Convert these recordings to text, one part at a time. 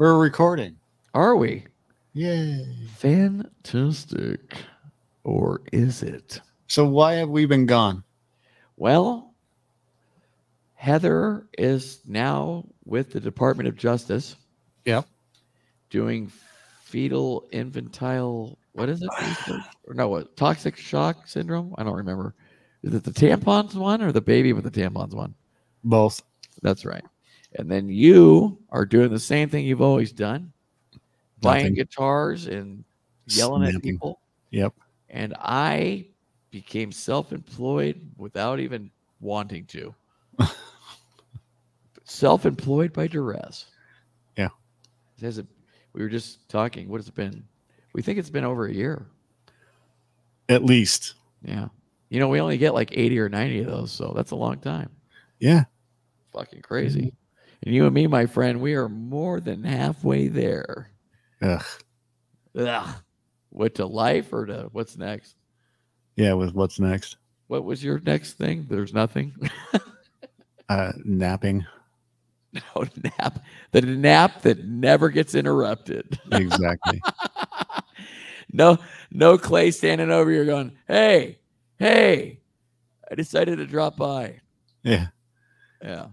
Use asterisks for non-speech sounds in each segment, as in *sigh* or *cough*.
We're recording. Are we? Yay. Fantastic. Or is it? So why have we been gone? Well, Heather is now with the Department of Justice Yep. doing fetal infantile, what is it? *sighs* or no, what? Toxic shock syndrome? I don't remember. Is it the tampons one or the baby with the tampons one? Both. That's right. And then you are doing the same thing you've always done buying Nothing. guitars and yelling at people. Yep. And I became self employed without even wanting to. *laughs* self employed by duress. Yeah. It hasn't, we were just talking. What has it been? We think it's been over a year. At least. Yeah. You know, we only get like 80 or 90 of those. So that's a long time. Yeah. Fucking crazy. Mm-hmm. And you and me, my friend, we are more than halfway there. Ugh. Ugh. What to life or to what's next? Yeah. With what's next? What was your next thing? There's nothing. *laughs* Uh, napping. no *laughs* nap. The nap that never gets interrupted. *laughs* Exactly. no, no Clay standing over here going, "Hey, hey, I decided to drop by." yeah. Yeah,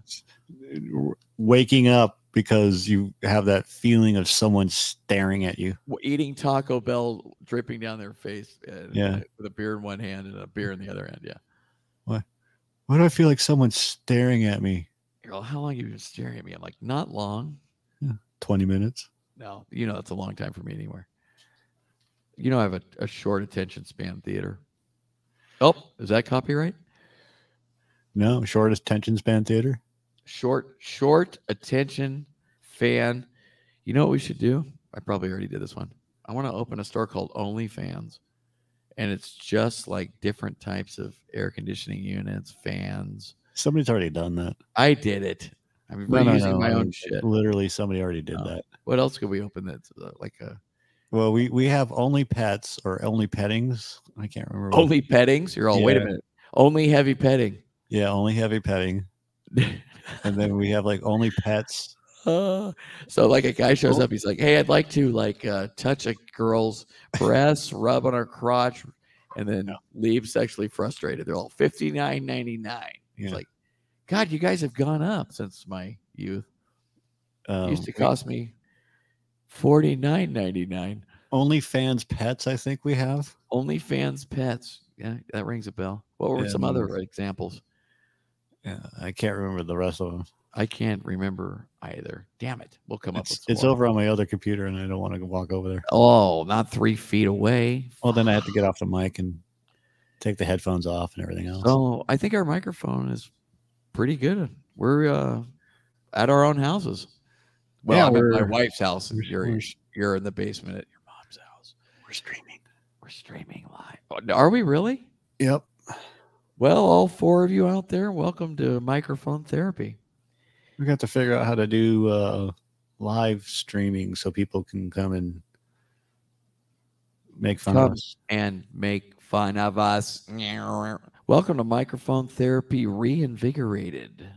Waking up because you have that feeling of someone staring at you. Eating Taco Bell dripping down their face. And, Yeah. uh, with a beer in one hand and a beer in the other hand. Yeah. Why Why do I feel like someone's staring at me? You're how long have you been staring at me? I'm like, not long. Yeah, 20 minutes. No, you know that's a long time for me anywhere. You know I have a, a short attention span theater. Oh, is that copyright? No, shortest attention span theater. Short, short attention fan. You know what we should do? I probably already did this one. I want to open a store called OnlyFans. And it's just like different types of air conditioning units, fans. Somebody's already done that. I did it. I'm No, no, my I own shit. Literally, somebody already did No. that. What else could we open that's uh, like a Well, we we have only pets or only pettings. I can't remember. what- only pettings? You're all, wait a minute. Only heavy petting. Yeah, only heavy petting, *laughs* and then we have like only pets. Uh, so like a guy shows Oh. up, he's like, "Hey, I'd like to like uh, touch a girl's breast, rub on her crotch, and then leave sexually frustrated." They're all fifty nine ninety nine. It's Yeah. like, God, you guys have gone up since my youth. Um, used to cost me forty nine ninety nine. only fans pets. I think we have. Only fans pets. Yeah, that rings a bell. What were some other examples? Yeah, I can't remember the rest of them. I can't remember either. Damn it. We'll come up It's, with it's over on my other computer, and I don't want to walk over there. Oh, not three feet away. Well, then I have to get off the mic and take the headphones off and everything else. Oh, I think our microphone is pretty good. We're uh, at our own houses. Well, Yeah, I'm at my wife's house. and You're you're in the basement at your mom's house. We're streaming. We're streaming live. Are we really? Yep. Well, all four of you out there, welcome to microphone therapy. We got to figure out how to do uh, live streaming so people can come and make fun Come. of us. and make fun of us. Welcome to Microphone Therapy Reinvigorated.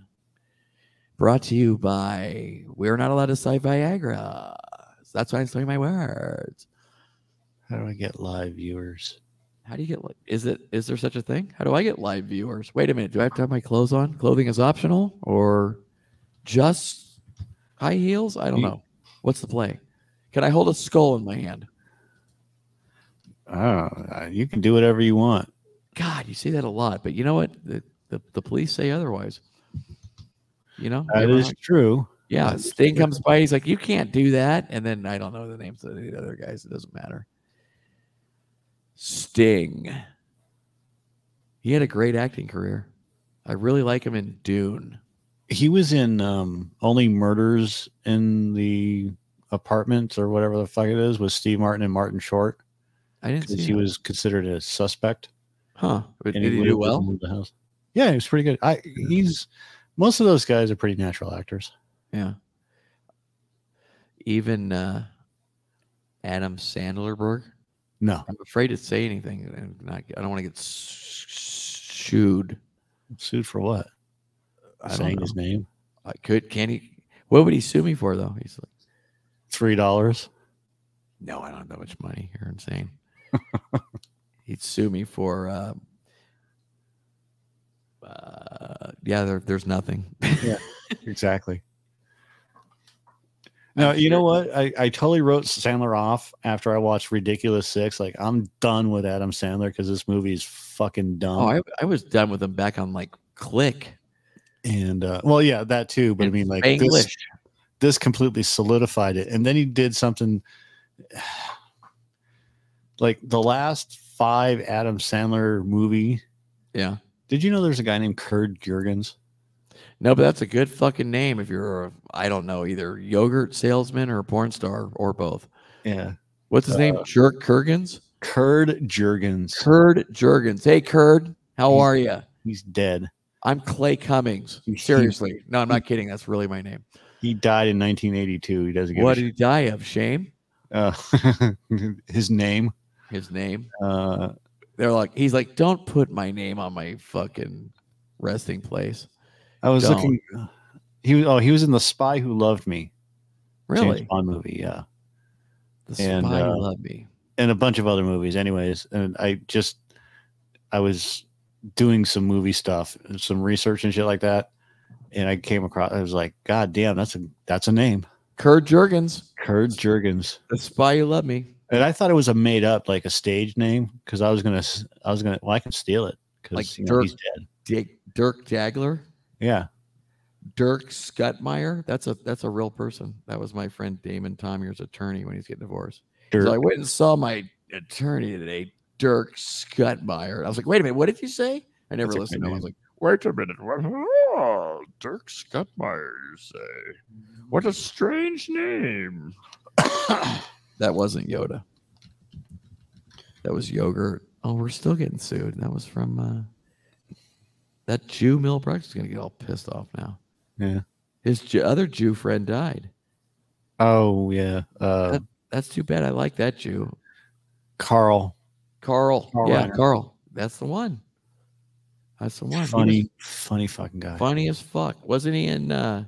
Brought to you by We're Not Allowed to Cite Viagra. That's why I'm saying my words. How do I get live viewers? How do you get? li- Is it? Is there such a thing? How do I get live viewers? Wait a minute. Do I have to have my clothes on? Clothing is optional, or just high heels? I don't know. What's the play? Can I hold a skull in my hand? Oh, uh, you can do whatever you want. God, you see that a lot, but you know what? The the, the police say otherwise. You know, That is heard- true. yeah. Sting comes by, he's like, "You can't do that," and then I don't know the names of the other guys. It doesn't matter. Sting. He had a great acting career. I really like him in Dune. He was in um, Only Murders in the Apartments or whatever the fuck it is with Steve Martin and Martin Short. I didn't see he was considered a suspect. huh? Did he wouldn't do well? Yeah, he was pretty good. I he's most of those guys are pretty natural actors. Yeah. Even uh, Adam Sandlerberg. No, I'm afraid to say anything. and not, I don't want to get sued. sued for what? I Saying his name. I could. Can he? What would he sue me for though? He's like, Three dollars. No, I don't have that much money. You're insane. *laughs* He'd sue me for. Uh, uh, yeah, there, there's nothing. Yeah, *laughs* exactly. No, you know what? I, I totally wrote Sandler off after I watched Ridiculous Six. Like I'm done with Adam Sandler because this movie is fucking dumb. Oh, I, I was done with him back on like Click. and uh, well, yeah, that too. But I mean, like this, this completely solidified it. And then he did something *sighs* like the last five Adam Sandler movie. Yeah. Did you know there's a guy named Kurt Jurgens? No, but that's a good fucking name if you're a, I don't know, either yogurt salesman or a porn star or both. Yeah, What's his name? Uh, Jerk Kurgans? Kurt Jurgens. Kurd Jurgens. Hey, Kurd, how He's- are you? He's dead. I'm Clay Cummings. Seriously. No, I'm not kidding. That's really my name. He died in 1982. He doesn't get What did he die of? Shame? uh, *laughs* his name. His name? Uh, They're like, he's like, don't put my name on my fucking resting place. I was Don't. looking. He was. Oh, he was in the Spy Who Loved Me. James Really? Bond movie. Yeah. The And, spy uh, who loved me. and a bunch of other movies anyways and i just i was doing some movie stuff and some research and shit like that and i came across i was like god damn that's a that's a name Kurd Jurgens. kurt jurgens The spy who loved me. and i thought it was a made up like a stage name because i was gonna I was gonna well i can steal it because Like you know, Dirk- he's dead Dick, Dirk Jagler. Yeah Dirk Skutmeyer. That's a that's a real person. That was my friend Damon Tomier's attorney when he's getting divorced. Dirk. So I went and saw my attorney today, Dirk Skutmeyer. I was like, wait a minute, what did you say? I never That's listened to him. I was like, wait a minute. What? Oh, Dirk Skutmeyer, you say? What a strange name. *coughs* that wasn't Yoda. That was yogurt. Oh, we're still getting sued. That was from uh, that Jew Mel Brooks is gonna get all pissed off now. yeah His other Jew friend died. oh yeah uh That- That's too bad. I like that Jew. carl Carl. Carl yeah, Reiner. Carl. That's the one. That's the one. Funny funny fucking guy funny as fuck. Wasn't he in uh,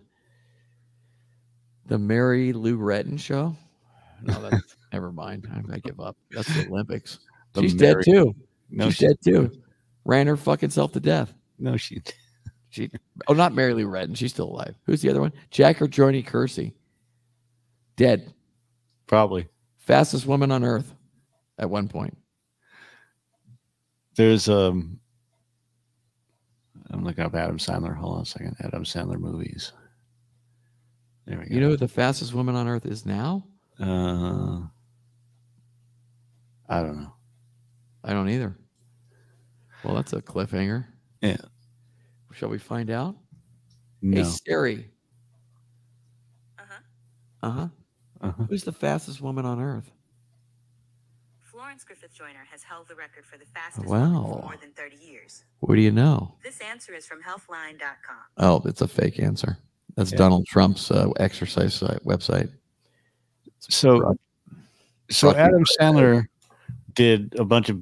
the Mary Lou Retton show? No, that's *laughs* never mind. I, I give up. That's the Olympics. The She's Mary- dead too. no She's she, dead too. Ran her fucking self to death. No she *laughs* She oh not Mary Lou Retton. She's still alive. Who's the other one? Jack or Joni Kersey. Dead. probably Fastest woman on earth at one point. There's um I'm looking up Adam Sandler. Hold on a second. Adam Sandler movies. There we go. You know who the fastest woman on earth is now? uh I don't know. I don't either. Well, that's a cliffhanger. Yeah. Shall we find out? No. Hey Siri. Uh-huh. Uh-huh. Uh-huh. Who's the fastest woman on earth? Florence Griffith Joyner has held the record for the fastest Wow. woman for more than 30 years. What do you know? This answer is from healthline.com. Oh, it's a fake answer. That's Yeah. Donald Trump's uh, exercise site, website. So so Fucking Adam Sandler did a bunch of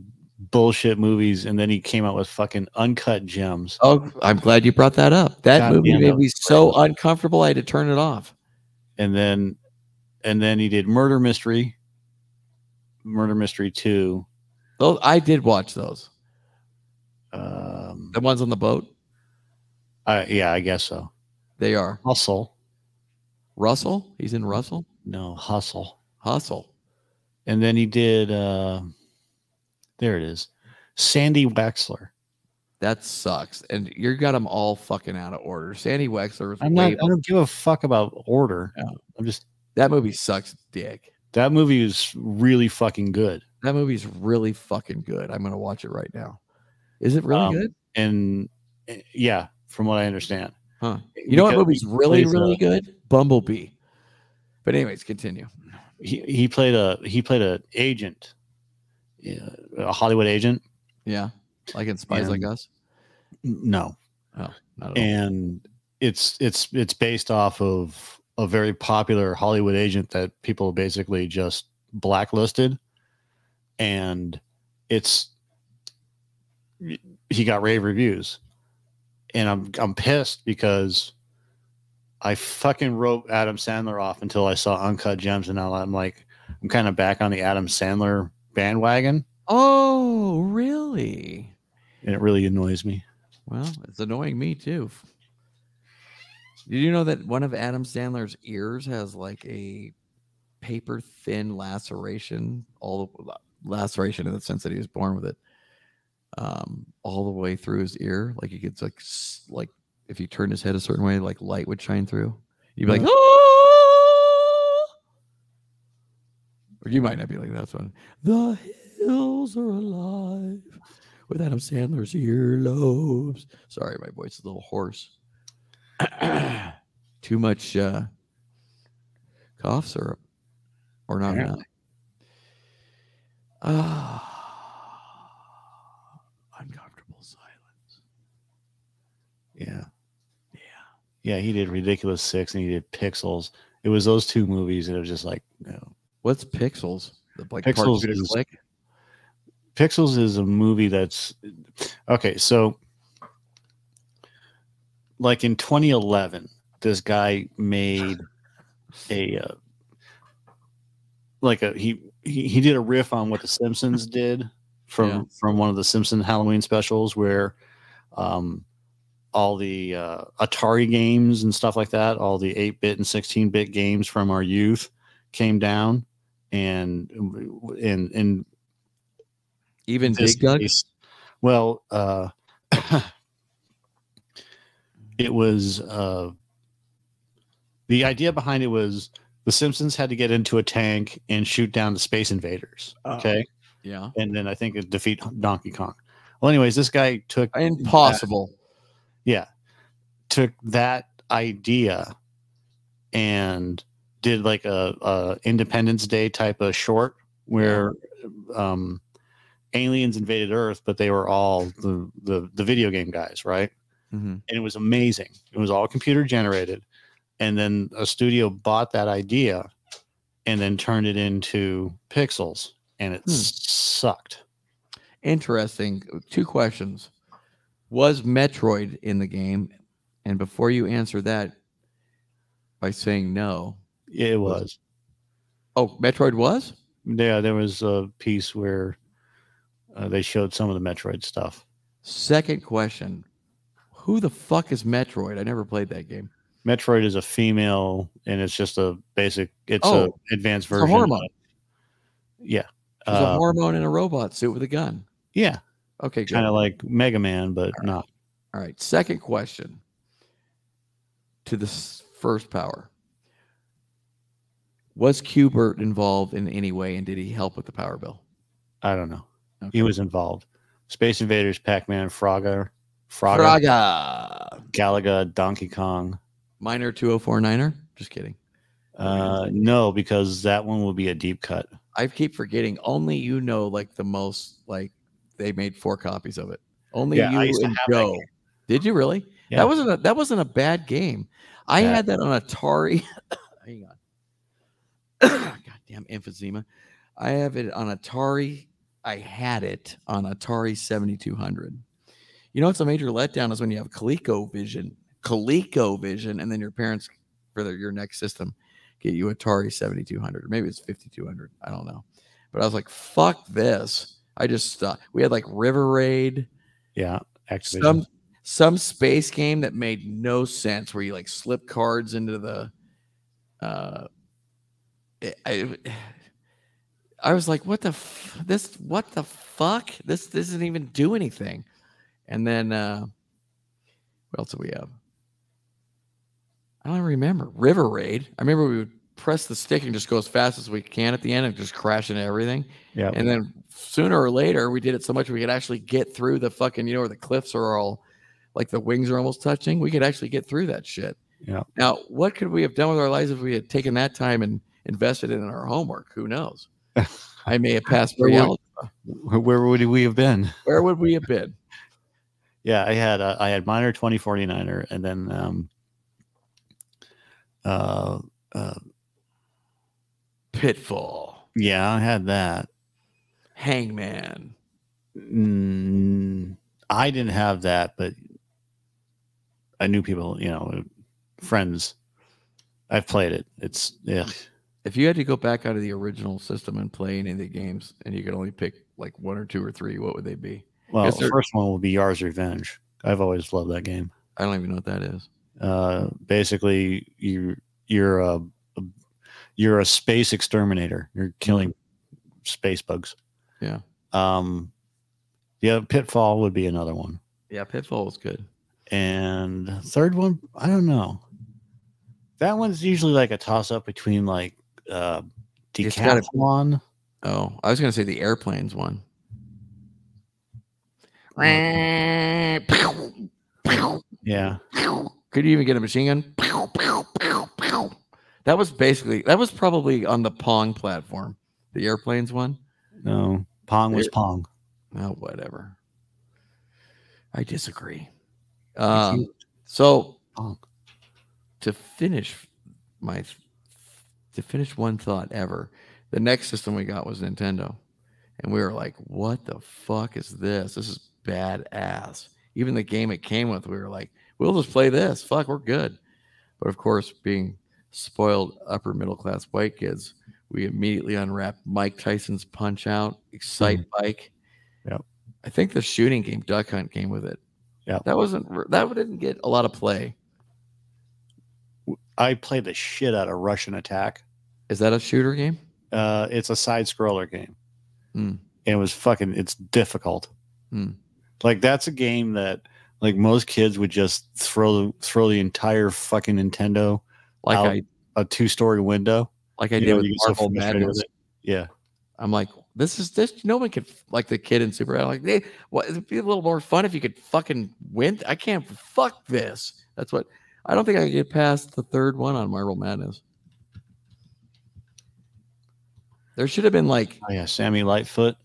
bullshit movies and then he came out with fucking uncut gems. Oh, I'm glad you brought that up. That God movie made me so uncomfortable I had to turn it off. And then and then he did Murder Mystery. Murder Mystery 2. Those I did watch those. Um The ones on the boat. I, yeah, I guess so. They are Hustle. Russell. He's in Russell. No, Hustle. Hustle. and then he did uh there it is sandy wexler That sucks. And you got them all fucking out of order. Sandy Wexler. is i'm not i don't give a fuck about order Yeah. i'm just that movie sucks dick. that movie is really fucking good That movie's really fucking good. I'm gonna watch it right now. Is it really Um, good? and uh, yeah from what i understand Huh. You know what movie's really, really uh, good? Bumblebee. But anyways, continue. he, he played a he played an agent a hollywood agent Yeah. Like in Spies Like Us? no Oh, not at all. and it's it's it's based off of a very popular Hollywood agent that people basically just blacklisted, and it's he got rave reviews, and I'm I'm pissed because I fucking wrote Adam Sandler off until I saw Uncut Gems, and now I'm like, I'm kind of back on the Adam Sandler bandwagon, Oh, really? and it really annoys me. Well, it's annoying me too. Did you know that one of Adam Sandler's ears has like a paper thin laceration, all the laceration in the sense that he was born with it, um, all the way through his ear. Like he gets like like if you turn his head a certain way, like light would shine through. You'd be like, oh! Or you might not be like that's one. The hills are alive with Adam Sandler's earlobes. Sorry, my voice is a little hoarse. *clears throat* Too much uh, cough syrup, or not. Ah, uncomfortable silence. Yeah, Yeah. yeah, he did Ridiculous Six, and he did Pixels. It was those two movies, and it was just like, you know, What's Pixels? Like Pixels is- click? Pixels is a movie that's okay. So, like in 2011, this guy made a uh, like a he, he he did a riff on what the Simpsons did from Yeah. from one of the Simpson Halloween specials where um all the uh, Atari games and stuff like that, all the 8-bit and 16-bit games from our youth came down and and and Even this Dig Dug? Well, uh, *coughs* it was uh, the idea behind it was the Simpsons had to get into a tank and shoot down the space invaders. Oh. Okay, Yeah. and then I think it defeat Donkey Kong. Well, anyways, this guy took Impossible. yeah, took that idea and did like a, a Independence Day type of short where um, aliens invaded Earth, but they were all the, the the video game guys, right? Mhm. And it was amazing. It was all computer generated, and then a studio bought that idea and then turned it into pixels, and it Hmm. sucked. Interesting. Two questions. Was Metroid in the game? And before you answer that by saying no. It was. Oh, Metroid was? Yeah, there was a piece where uh, they showed some of the Metroid stuff. Second question. Who the fuck is Metroid? I never played that game. Metroid is a female, and it's just a basic. It's Oh, a advanced version. It's a hormone. of- yeah, She's a Uh, hormone in a robot suit with a gun. yeah, Okay, kind of like Mega Man, but not. All right. Second question to the first power. Was Qbert involved in any way and did he help with the power bill? I don't know. Okay. He was involved. Space Invaders, Pac Man, Frogger, Frogger. Galaga, Donkey Kong. Miner 2049er? Just kidding. Uh, no, because that one will be a deep cut. I keep forgetting. Only you know, like the most, like they made four copies of it. Only Yeah, you and Joe. Did you really? Yeah. That wasn't a that wasn't a bad game. I Yeah. had that on Atari. *laughs* Hang on. Goddamn emphysema. I have it on Atari. I had it on Atari 7200. You know what's a major letdown is when you have ColecoVision, ColecoVision, and then your parents for their, your next system get you Atari 7200. or Maybe it's 5200. I don't know. But I was like, fuck this. I just uh, we had like River Raid Yeah, Activision. some some space game that made no sense where you like slip cards into the uh I, I, was like what the f- this what the fuck? This, this doesn't even do anything. And then uh what else do we have? I don't remember. River raid. I remember we would press the stick and just go as fast as we can at the end and just crash into everything. Yeah, and then sooner or later, we did it so much we could actually get through the fucking, you know, where the cliffs are all like the wings are almost touching. We could actually get through that shit. Yeah. Now, what could we have done with our lives if we had taken that time and invested in our homework? Who knows? *laughs* I may have passed Where would- where would we have been? *laughs* Where would we have been? Yeah, I had uh, I had Miner 2049er and then um uh uh Pitfall, yeah, I had that. Hangman. Mm, I didn't have that, but I knew people, you know, friends I've played it. It's yeah. If you had to go back out of the original system and play any of the games, and you could only pick like one or two or three, what would they be? Well, the first one will be Yars Revenge. I've always loved that game. I don't even know what that is. Uh, basically, you you're a, a you're a space exterminator. You're killing space bugs. Yeah. Um, yeah, Pitfall would be another one, Yeah, Pitfall was good. and third one, I don't know. That one's usually like a toss up between like uh, gotta be- Decathlon. Oh, I was gonna say the airplanes one. Yeah, Could you even get a machine gun? That was basically that was probably on the Pong platform, the airplanes one. no, Pong was There- Pong. Oh, whatever. I disagree. Um, so Pong. to finish my to finish one thought ever, the next system we got was Nintendo, and we were like, "What the fuck is this? This is badass." Even the game it came with, we were like, "We'll just play this. Fuck, we're good." But of course, being spoiled upper middle class white kids, we immediately unwrapped Mike Tyson's Punch Out, Excite hmm. Bike. Yep. I think the shooting game Duck Hunt came with it. Yeah. That wasn't that didn't get a lot of play. I played the shit out of Rush'n Attack. Is that a shooter game? Uh, it's a side scroller game. Hmm. And it was fucking. It's difficult. Hmm. Like that's a game that like most kids would just throw throw the entire fucking Nintendo Like Out. I a two story window. like I You did know, with get so Marble with Madness. Yeah. I'm like, this is this. No one could like the kid in Super. I'm like, hey, what? It'd be a little more fun if you could fucking win. I can't fuck this. That's what. I don't think I could get past the third one on Marble Madness. There should have been like Oh yeah, Sammy Lightfoot.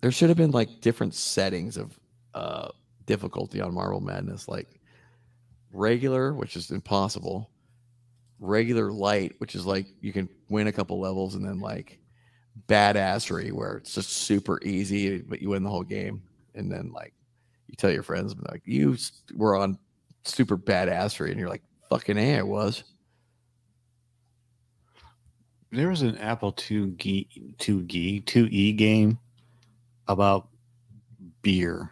there should have been like different settings of uh difficulty on Marble Madness, like regular, which is impossible, regular light, which is like you can win a couple levels, and then like badassery, where it's just super easy, but you win the whole game, and then like you tell your friends, like you were on super badassery, and you're like, fucking a, I was. There was an Apple two G two G two E game about beer.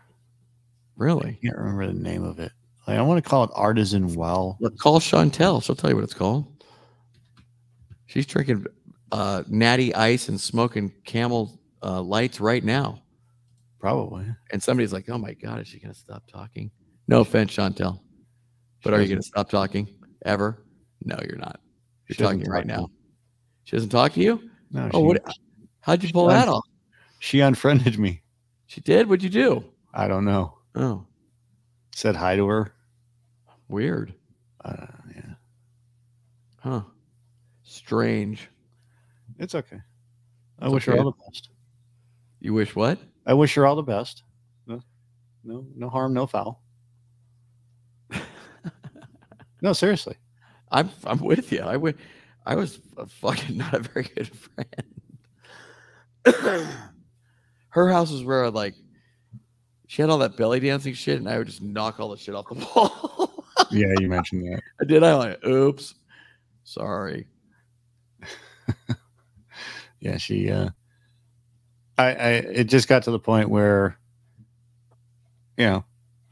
Really? I can't remember the name of it. Like, I want to call it Artisan Well. Look, call Chantel. She'll tell you what it's called. She's drinking uh, natty ice and smoking camel uh, lights right now. Probably. And somebody's like, oh my God, is she going to stop talking? No offense, Chantel. But are you going to stop talking ever? No, you're not. You're talking right now. She doesn't talk to you? No, Oh, she, what? How'd you pull that off? she unfriended me. She did? What'd you do? I don't know. Oh, Said hi to her. weird. Uh, yeah, Huh. Strange. it's okay. I It's wish okay. her all the best. You wish what? I wish her all the best. No, no, no harm, no foul. No, seriously. I'm I'm with you. I would I was a fucking *laughs* not a very good friend. *coughs* Her house was where like she had all that belly dancing shit, and I would just knock all the shit off the *laughs* wall. Yeah, you mentioned that. *laughs* I did. I like, oops, sorry. Yeah, she. uh I, I. It just got to the point where, you know,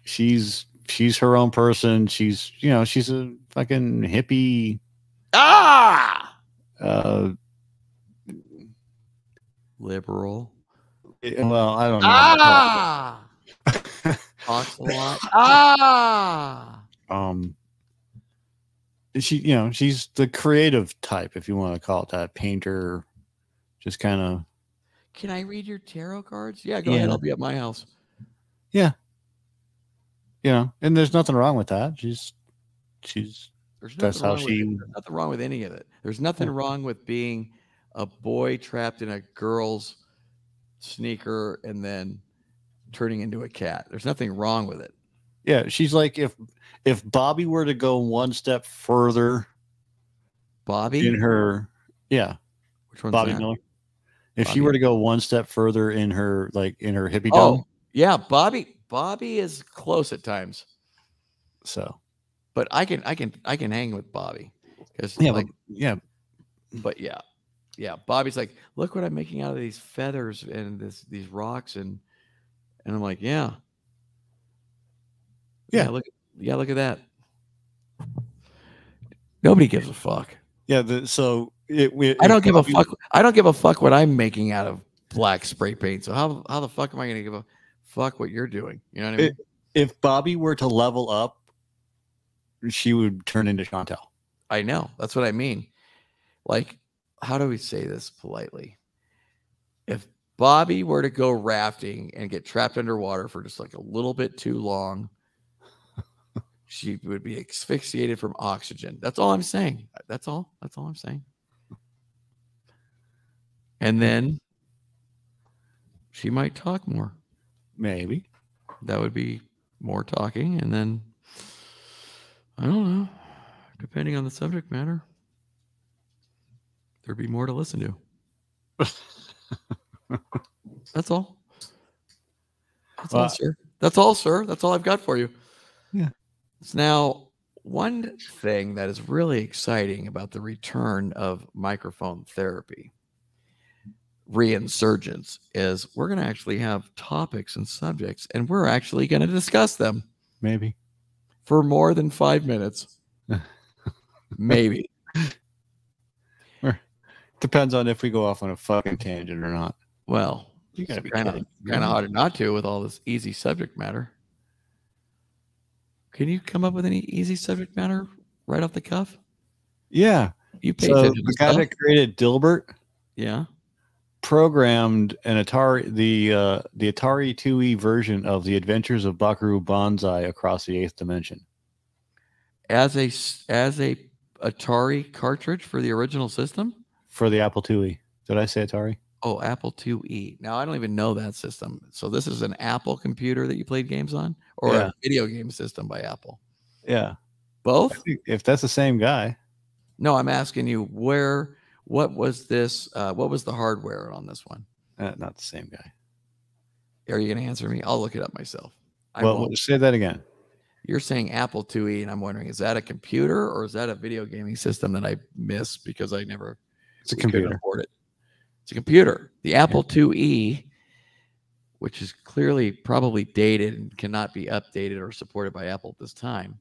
she's she's her own person. She's you know she's a fucking hippie. Ah, Uh, liberal. well, I don't know. Ah, talks a lot. Ah, um she you know she's the creative type if you want to call it that painter just kind of can I read your tarot cards? Yeah, go Yeah. ahead. I'll be at my house. You know and there's nothing wrong with that she's she's There's That's how with she- nothing wrong with any of it. There's nothing wrong with being a boy trapped in a girl's sneaker and then turning into a cat. There's nothing wrong with it. yeah she's like if if bobby were to go one step further Bobby, in her yeah which one's bobby that? miller if she were to go one step further in her like in her hippie Oh, yeah, Bobby. Bobby is close at times, so but I can, I can, I can hang with Bobby. Because Yeah, like, but, yeah. but yeah, yeah. Bobby's like, look what I'm making out of these feathers and this these rocks and and I'm like, yeah, Yeah. Look, yeah, look at that. Nobody gives a fuck. Yeah. The, so it, we, I don't give a fuck. I don't give a fuck what I'm making out of black spray paint. So how how the fuck am I going to give a fuck what you're doing? You know what I mean? If Bobby were to level up, she would turn into Chantel. I know. That's what I mean. Like, how do we say this politely? If Bobby were to go rafting and get trapped underwater for just like a little bit too long, *laughs* she would be asphyxiated from oxygen. That's all I'm saying. That's all. That's all I'm saying. And then she might talk more. Maybe. That would be more talking. And then I don't know, depending on the subject matter, there'd be more to listen to. *laughs* That's all. That's all, sir. That's all, sir. That's all I've got for you. Yeah. It's now one thing that is really exciting about the return of microphone therapy reinsurgence is we're going to actually have topics and subjects and we're actually going to discuss them Maybe. for more than five minutes. *laughs* Maybe. Depends on if we go off on a fucking tangent or not. Well, You gotta be kind of kind of hard not to with all this easy subject matter. Can you come up with any easy subject matter right off the cuff? Yeah. You pay So the guy that created Dilbert yeah. Programmed an Atari the uh, the Atari 2E version of the Adventures of Buckaroo Banzai across the eighth dimension. As a as a Atari cartridge for the original system. for the Apple IIe. Did I say Atari? Oh, Apple IIe. Now I don't even know that system. So this is an Apple computer that you played games on, or Yeah. a video game system by Apple. Yeah. Both? If that's the same guy, No, I'm asking you where. What was this? Uh, what was the hardware on this one? uh, not the same guy. Are you going to answer me? I'll look it up myself. I well, won't. say that again. You're saying Apple IIe, and I'm wondering, is that a computer or is that a video gaming system that I miss because I never It's a computer. afford it? It's a computer. The Apple IIe, which is clearly probably dated and cannot be updated or supported by Apple at this time.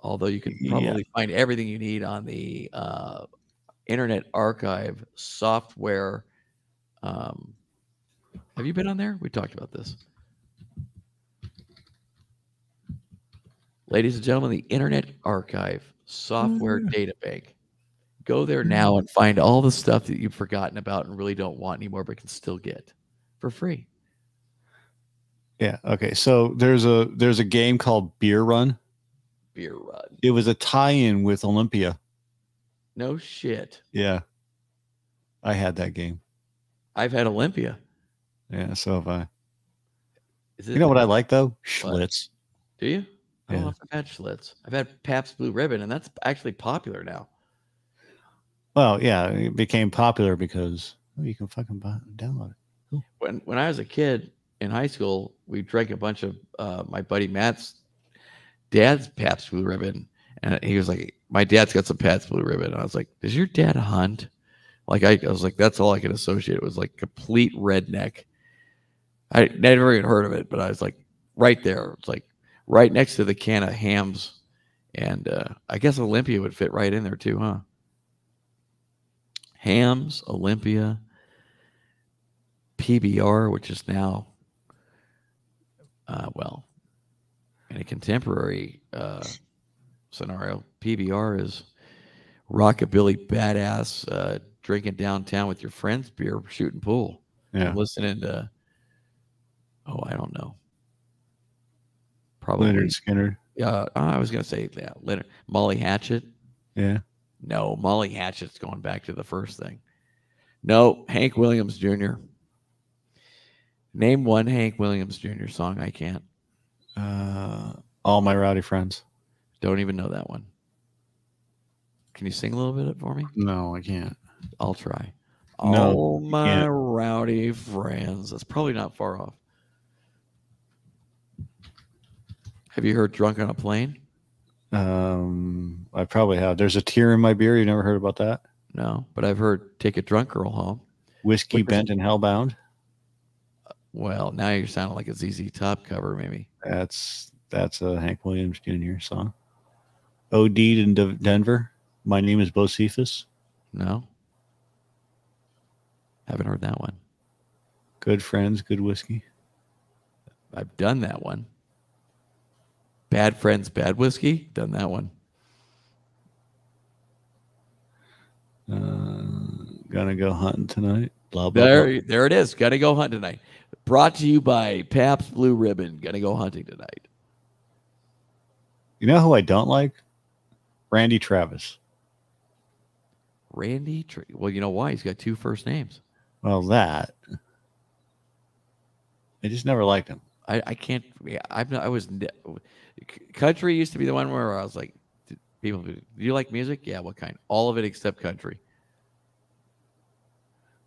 Although you can Yeah. probably find everything you need on the uh, Internet Archive software. Um, have you been on there? We talked about this. Ladies and gentlemen, the Internet Archive software yeah. data bank. Go there now and find all the stuff that you've forgotten about and really don't want anymore, but can still get for free. Yeah. Okay. So there's a there's a game called Beer Run. Beer Run. It was a tie-in with Olympia. No shit. Yeah. I had that game. I've had Olympia. Yeah. So have I. Is it, You know what I like though? Schlitz. do you? I don't know if I've had Schlitz. I've had Pabst Blue Ribbon, and that's actually popular now. Well, yeah, it became popular because oh, you can fucking buy, download it. When when I was a kid in high school, we drank a bunch of uh, my buddy Matt's dad's Pabst Blue Ribbon, and he was like, "My dad's got some Pabst Blue Ribbon." And I was like, "Does your dad hunt?" Like I, I was like, "That's all I could associate." It was like complete redneck. I never even heard of it, but I was like, right there. It's like right next to the can of hams, and uh, I guess Olympia would fit right in there too, huh? Hams, Olympia, PBR, which is now, uh, well, in a contemporary uh, scenario, PBR is rockabilly badass, uh, drinking downtown with your friends, beer, shooting pool, Yeah. listening to, oh, I don't know, probably, Lynyrd Skynyrd. uh, I was gonna say yeah, Leonard, Molly Hatchet. Yeah. No, Molly Hatchet's going back to the first thing. No, Hank Williams Jr. Name one Hank Williams Jr. song. I can't. Uh, all my rowdy friends. Don't even know that one. Can you sing a little bit for me? No, I can't. I'll try. No, All my can't. rowdy friends. That's probably not far off. Have you heard "Drunk on a Plane"? Um, I probably have. There's a tear in my beer. You never heard about that? No, but I've heard "Take a Drunk Girl Home." Whiskey does- Bent and Hellbound. Well, now you're sounding like a ZZ Top cover, maybe. That's that's a Hank Williams Jr. song. OD'd in De- Denver. My name is Bocephus. No, haven't heard that one. Good friends, good whiskey. I've done that one. Bad friends, bad whiskey. Done that one. Uh, gonna go hunting tonight. Blah blah. blah. There, there it is. To go hunt tonight. Brought to you by Pabst Blue Ribbon. Gonna go hunting tonight. You know who I don't like? Randy Travis. Randy. Tr- well, you know why? He's got two first names. Well, that. I just never liked him. I, I can't. Yeah, I've not, I was. ne- Country used to be the one where I was like, people, do you like music? Yeah, what kind? All of it except country.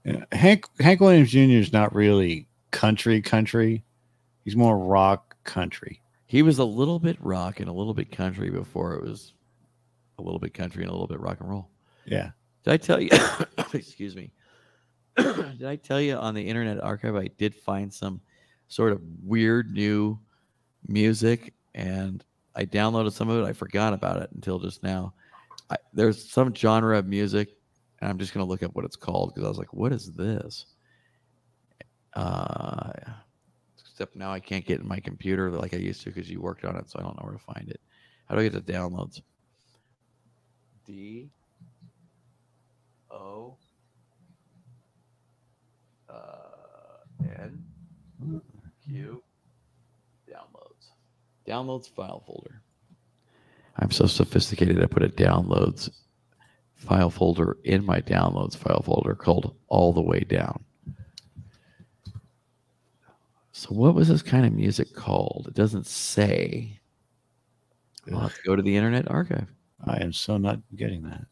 Yeah, Hank Hank Williams Jr. is not really country country. He's more rock country. He was a little bit rock and a little bit country before it was a little bit country and a little bit rock and roll. Yeah. Did I tell you? *coughs* excuse me. *coughs* did I tell you on the Internet Archive I did find some sort of weird new music and I downloaded some of it. I forgot about it until just now. I, there's some genre of music, and I'm just gonna look up what it's called because I was like, "What is this?" Uh, except now I can't get in my computer like I used to because you worked on it, so I don't know where to find it. How do I get the downloads? D O uh, N Q downloads. Downloads file folder. I'm so sophisticated. I put a downloads file folder in my downloads file folder called all the way down. So what was this kind of music called? It doesn't say. I'll have to go to the Internet Archive. I am so not getting that.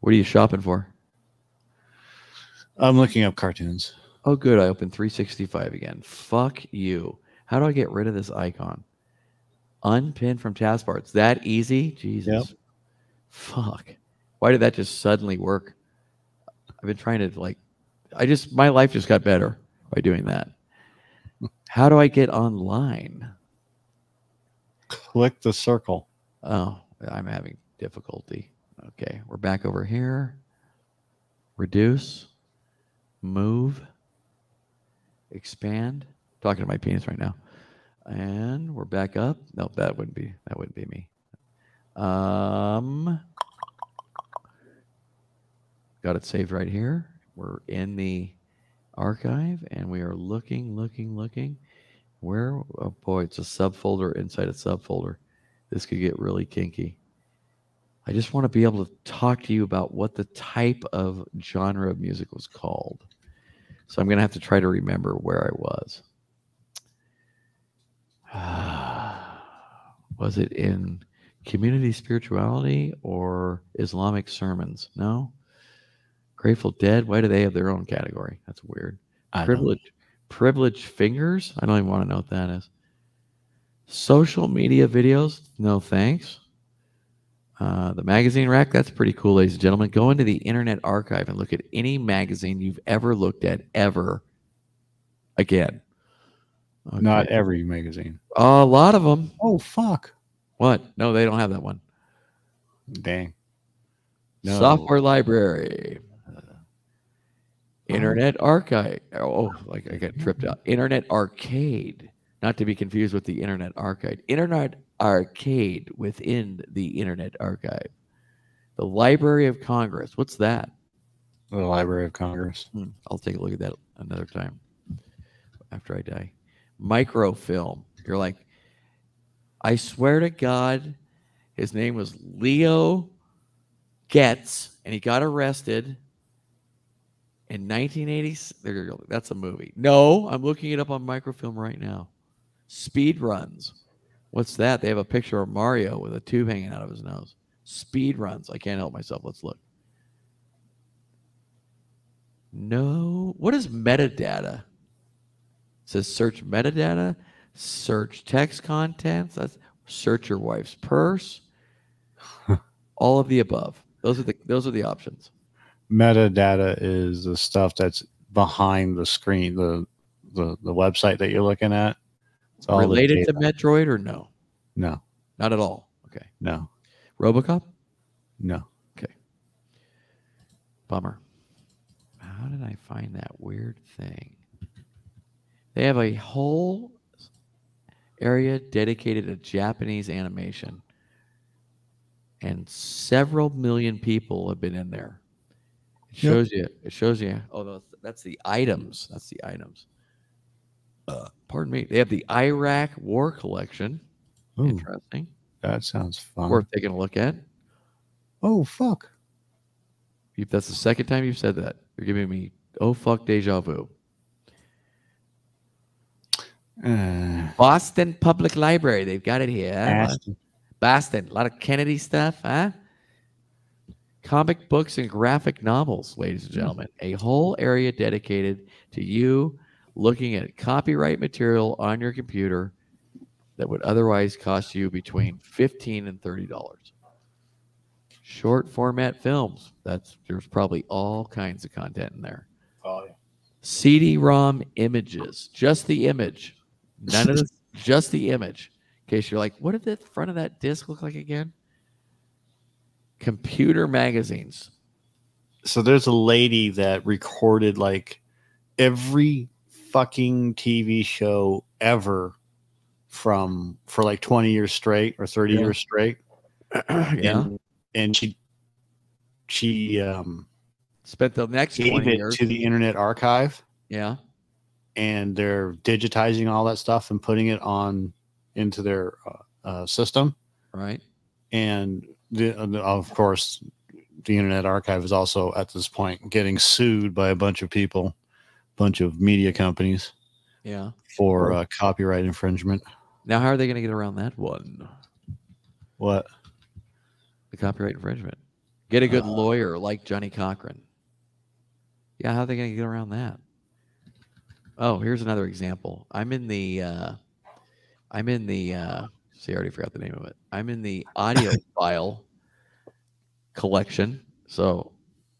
What are you shopping for? I'm looking up cartoons. Oh, good. I opened 365 again. Fuck you. How do I get rid of this icon? Unpin from taskbar. It's that easy? Jesus. Fuck. Why did that just suddenly work? I've been trying to, like, I just, my life just got better by doing that. *laughs* How do I get online? Click the circle. Oh, I'm having difficulty. Okay, we're back over here. Reduce, move, expand. Talking to my penis right now. And we're back up. No, that wouldn't be that wouldn't be me. Um got it saved right here. We're in the archive and we are looking, looking, looking. Where oh boy, it's a subfolder inside a subfolder. This could get really kinky. I just want to be able to talk to you about what the type of genre of music was called. So I'm going to have to try to remember where I was. *sighs* was it in community spirituality or Islamic sermons? No. Grateful Dead, why do they have their own category? That's weird. Privilege privilege fingers? I don't even want to know what that is. Social media videos? No thanks. Uh, the magazine rack, that's pretty cool, ladies and gentlemen. Go into the Internet Archive and look at any magazine you've ever looked at ever again. Not every magazine. a lot of them. Oh fuck. What? No, they don't have that one. Dang. No. Software library. Internet archive. Oh, like I got tripped out. Internet arcade. Not to be confused with the Internet archive. Internet arcade within the Internet archive. The Library of Congress. What's that? The Library of Congress. Hmm, I'll take a look at that another time after I die. Microfilm. You're like, I swear to God, his name was Leo Getz, and he got arrested in 1980. There you go. That's a movie. No, I'm looking it up on microfilm right now. Speed runs. What's that? They have a picture of Mario with a tube hanging out of his nose. Speed runs. I can't help myself. Let's look. No. What is metadata? It says search metadata, search text contents, that's search your wife's purse, *laughs* All of the above. Those are the those are the options. Metadata is the stuff that's behind the screen, the the, the website that you're looking at. It's Related to. Metroid or no? no, Not at all. Okay. no, RoboCop? no. Okay. Bummer. How did I find that weird thing? They have a whole area dedicated to Japanese animation. And several million people have been in there. It Yep. shows you. It shows you. Oh, that's the items. That's the items. Uh, pardon me. They have the Iraq War Collection. Ooh, Interesting. that sounds fun. Worth taking a look at. Oh fuck. If that's the second time you've said that, you're giving me oh fuck deja vu. Uh, Boston Public Library. They've got it here. Aston. Boston. A lot of Kennedy stuff, huh? Comic books and graphic novels, ladies and gentlemen. A whole area dedicated to you looking at copyright material on your computer that would otherwise cost you between 15 and $30. Short format films. That's there's probably all kinds of content in there. Oh, yeah. CD-ROM images, just the image, none of this, *laughs* just the image. In case you're like, what did the front of that disc look like again? Computer magazines. So there's a lady that recorded like every fucking TV show ever from for like 20 years straight or 30 Yeah. years straight. *clears throat* yeah, And, and she she um spent the next gave 20 it years. to the Internet Archive yeah, and they're digitizing all that stuff and putting it on into their uh, uh, system. right. and the, and of course the internet archive is also at this point getting sued by a bunch of people bunch of media companies Yeah. for uh, copyright infringement Now, how are they going to get around that one? what The copyright infringement. Get a good Uh, lawyer like Johnnie Cochran. Yeah, how are they going to get around that? Oh, here's another example. I'm in the uh I'm in the uh see I already forgot the name of it. I'm in the audio *laughs* file collection. So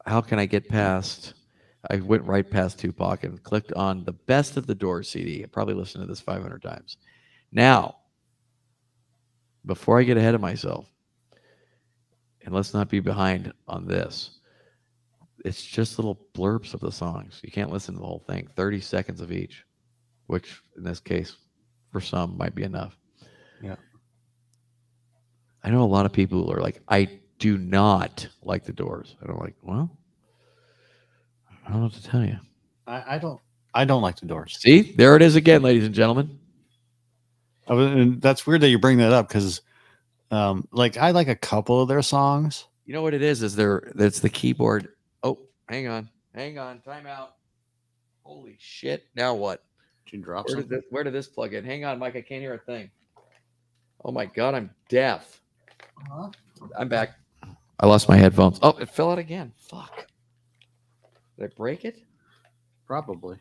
how can I get past I went right past Tupac and clicked on the best of the Doors CD. I probably listened to this 500 times. Now, before I get ahead of myself, and let's not be behind on this. It's just little blurbs of the songs. You can't listen to the whole thing. 30 seconds of each, which in this case, for some, might be enough. Yeah. I know a lot of people who are like, I do not like the doors. And I'm like, well, I don't know what to tell you. I, I don't i don't like the doors See, there it is again, ladies and gentlemen. I was- and that's weird that you bring that up because um like i like a couple of their songs You know what it is? Is there? That's the keyboard. Oh, hang on, hang on, time out. Holy shit! Now what? did you drop Where did this? Where did this plug in? Hang on, Mike. I can't hear a thing. Oh my god, I'm deaf. I'm back. I lost my headphones. Oh, it fell out again. Fuck. Did I break it? probably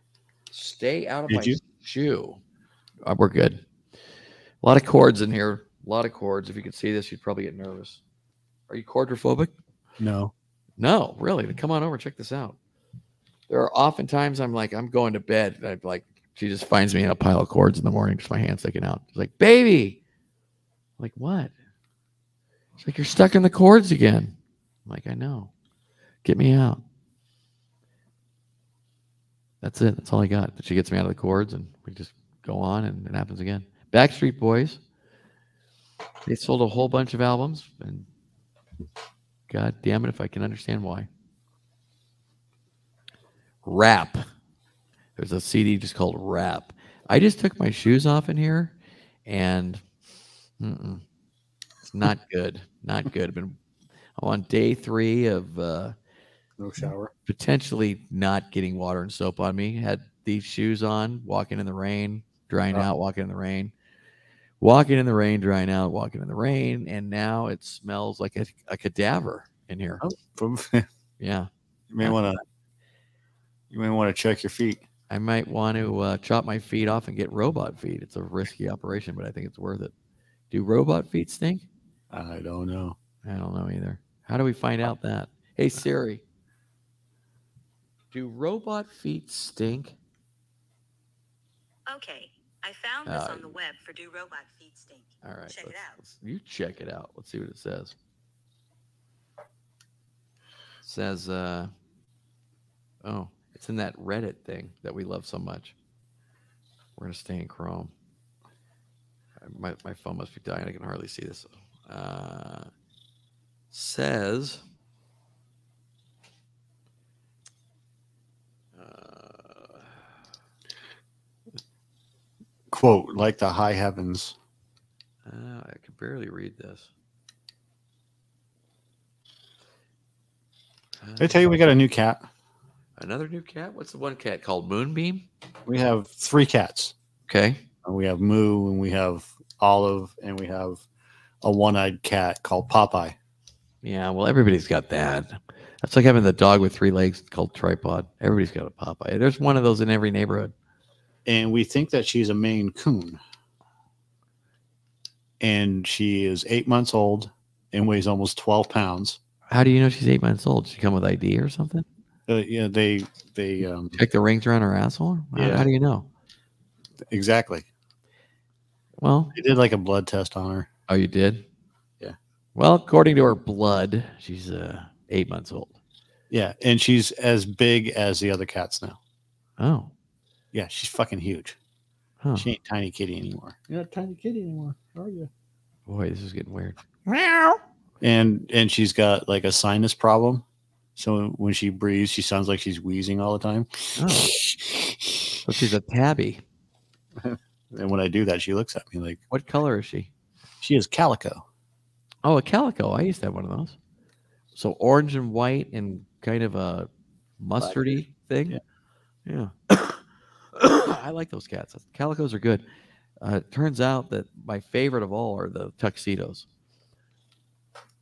Stay out of Did my you? shoe. Uh, we're good. A lot of cords in here. A lot of cords. If you could see this, you'd probably get nervous. Are you chordrophobic? no No, really. Then come on over, check this out. There are oftentimes I'm like, I'm going to bed. and I'm like, she just finds me in a pile of cords in the morning, just my hand sticking out. She's like, baby. I'm like, what? She's like, you're stuck in the cords again. I'm like, I know. Get me out. That's it. That's all I got. She gets me out of the cords and we just go on and it happens again. Backstreet Boys. They sold a whole bunch of albums and God damn it if I can understand why. Rap. There's a CD just called Rap. I just took my shoes off in here and it's not good. Not good. I've been I'm on day three of uh, no shower potentially not getting water and soap on me. Had these shoes on, walking in the rain, drying Oh. out, walking in the rain, walking in the rain, drying out, walking in the rain, and now it smells like a, a cadaver in here. Oh. *laughs* yeah, you may want to you may want to check your feet I might want to uh, chop my feet off and get robot feet. It's a risky operation, but I think it's worth it. Do robot feet stink? i don't know I don't know either. How do we find out that? Hey Siri, do robot feet stink? Okay, I found this Uh, on the web for Do Robot Feet Stink. All right, Check it let's- out. let's- You check it out. Let's see what it says. It says, uh, oh, it's in that Reddit thing that we love so much. We're gonna stay in Chrome. Uh, My my phone must be dying. I can hardly see this. Uh, says. Quote, like the high heavens. uh, I can barely read this. Did I tell you we got a new cat? Another new cat? What's the one cat called? Moonbeam? We have three cats. Okay. Uh, We have Moo and we have Olive and we have a one-eyed cat called Popeye. Yeah, well, everybody's got that. That's like having the dog with three legs called tripod. Everybody's got a Popeye. There's one of those in every neighborhood. And we think that she's a Maine Coon. And she is eight months old and weighs almost 12 pounds. How do you know she's eight months old? Does she come with ID or something? Uh, yeah, they, they, um, Check the rings around her asshole? How, Yeah. how do you know? exactly. Well, They did like a blood test on her. oh, you did? Yeah. Well, according to her blood, she's uh, eight months old. Yeah. And she's as big as the other cats now. Oh, Yeah. She's fucking huge. huh. She ain't tiny kitty anymore. You're not tiny kitty anymore, are you? boy, this is getting weird. Meow. And and she's got like a sinus problem. So when she breathes, she sounds like she's wheezing all the time. Oh, so she's a tabby. *laughs* And when I do that, she looks at me like What color is she? she is calico. Oh, a calico. I used to have one of those. So orange and white and kind of a mustardy thing. Yeah. *coughs* I like those cats. Calicos are good. Uh, it turns out that my favorite of all are the tuxedos.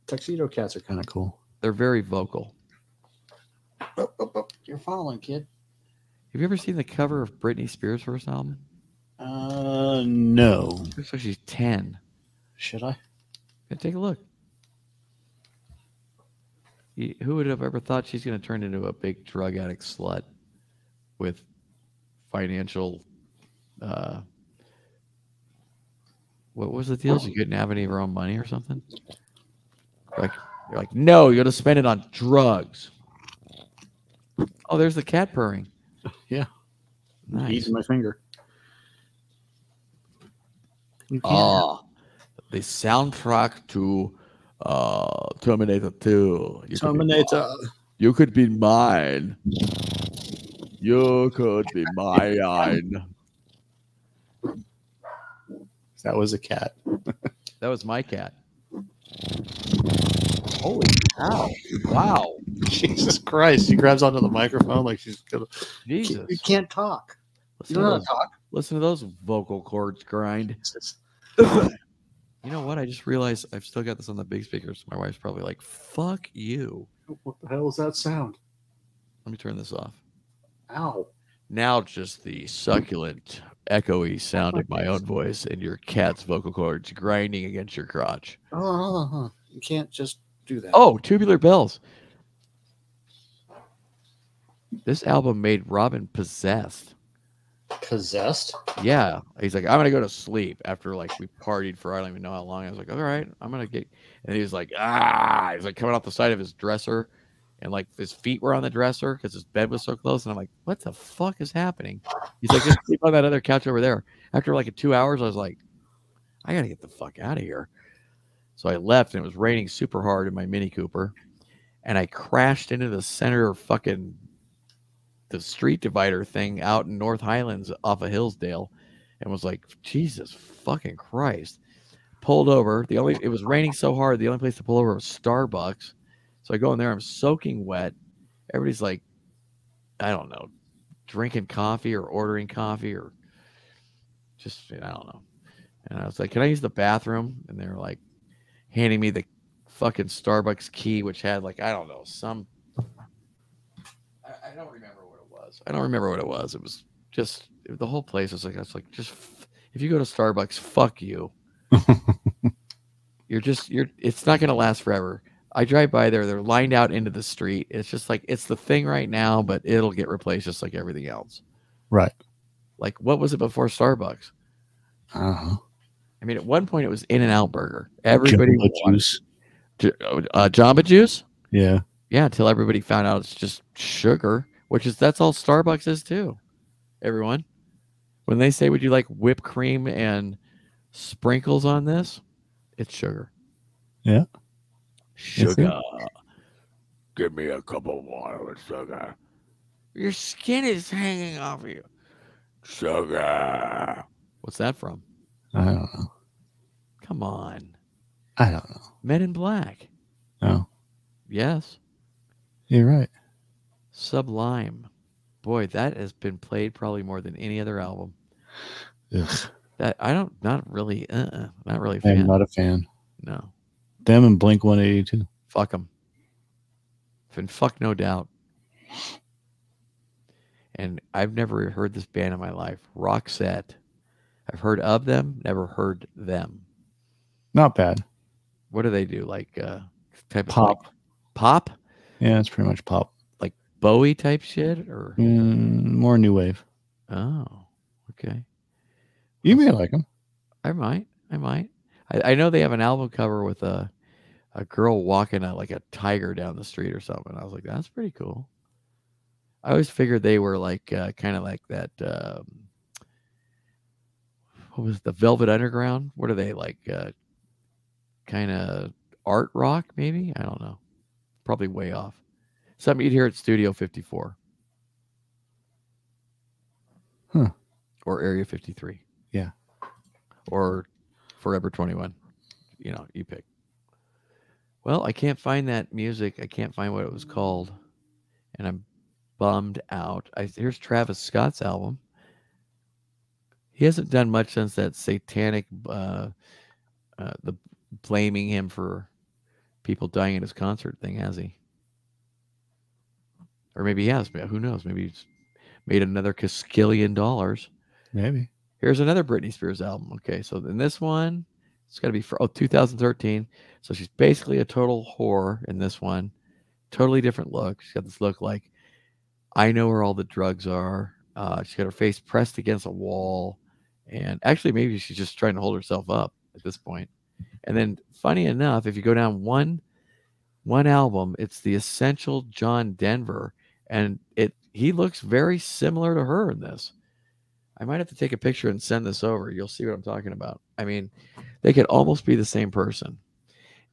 Tuxedo cats are kind of cool. They're very vocal. Oh, oh, oh, You're falling, kid. Have you ever seen the cover of Britney Spears' first album? Uh, no. Looks like she's 10. Should I? Yeah, take a look. Who would have ever thought she's going to turn into a big drug addict slut with financial? Uh, what was the deal? She couldn't have any of her own money or something. Like you're like, no, you're to spend it on drugs. Oh, there's the cat purring. *laughs* Yeah. nice. Eating my finger. You Ah, the soundtrack to uh, Terminator 2. You could be Terminator. You could be mine. You could be mine. That was a cat. That was my cat. Holy cow. Wow. Jesus Christ. She grabs onto the microphone like she's gonna. Jesus. You can't talk. Listen You to, don't know those, talk. listen to those vocal cords grind. You know what? I just realized I've still got this on the big speakers. My wife's probably like, fuck you. What the hell is that sound? Let me turn this off. Ow. Now just the succulent, echoey sound of my own voice and your cat's vocal cords grinding against your crotch. Oh, you can't just do that. Oh, Tubular Bells. This album made Robin possessed. possessed. Yeah. He's like, I'm gonna go to sleep after like we partied for I don't even know how long. I was like, all right, I'm gonna get and he was like, ah, he's like coming off the side of his dresser and like his feet were on the dresser because his bed was so close. And I'm like, what the fuck is happening? He's like, just sleep on that other couch over there. After like two hours, I was like, I gotta get the fuck out of here. So I left and it was raining super hard in my Mini Cooper. And I crashed into the center of fucking the street divider thing out in North Highlands off of Hillsdale and was like, Jesus fucking Christ. Pulled over. The only it was raining so hard, the only place to pull over was Starbucks. So I go in there, I'm soaking wet. Everybody's like, I don't know, drinking coffee or ordering coffee or just I don't know. And I was like, Can I use the bathroom? And they're like handing me the fucking Starbucks key, which had like, I don't know, some I, I don't remember what it was. I don't remember what it was. It was just the whole place was like I was like just f- if you go to Starbucks, fuck you. *laughs* You're just you're. It's not going to last forever. I drive by there. They're lined out into the street. It's just like it's the thing right now, but it'll get replaced just like everything else. Right. Like what was it before Starbucks? Know. I mean, at one point it was In and Out Burger. Everybody Jamba juice. Uh, Jamba Juice. Yeah. Yeah, until everybody found out it's just sugar, which is that's all Starbucks is too. Everyone, when they say, "Would you like whipped cream and sprinkles on this?" It's sugar. Yeah. Sugar. Give me a cup of water with sugar. Your skin is hanging off you. Sugar. What's that from? I don't know. Come on. I don't know. Men in Black. No. Yes. You're right. Sublime. Boy, that has been played probably more than any other album. Ugh. That I don't not really uh uh not really a fan. I'm not a fan. no. Them and Blink 182. Fuck them. And fuck no doubt. And I've never heard this band in my life. Roxette. I've heard of them, never heard them. Not bad. What do they do? Like uh type Pop. of like, pop? Yeah, it's pretty much pop. Like Bowie type shit? Or Mm, more new wave. oh, okay. You may like them. I might. I might. I, I know they have an album cover with a a girl walking a, like a tiger down the street or something. I was like, that's pretty cool. I always figured they were like uh, kind of like that. Um, what was it, the Velvet Underground? What are they like? Uh, kind of art rock, maybe? I don't know. Probably way off. Something you'd hear at Studio 54. Huh. Or Area 53. Yeah. Or Forever 21. You know, you pick. Well, I can't find that music. I can't find what it was called. And I'm bummed out. I here's Travis Scott's album. He hasn't done much since that satanic uh, uh the blaming him for people dying at his concert thing, has he? Or maybe he has. Who knows? Maybe he's made another casquillion dollars. Maybe. Here's another Britney Spears album. Okay, so in this one, it's got to be for oh 2013. So she's basically a total whore in this one. Totally different look. She's got this look like I know where all the drugs are. Uh, she's got her face pressed against a wall, and actually maybe she's just trying to hold herself up at this point. And then, funny enough, if you go down one one album, it's the Essential John Denver, and it he looks very similar to her in this. I might have to take a picture and send this over. You'll see what I'm talking about. I mean, they could almost be the same person.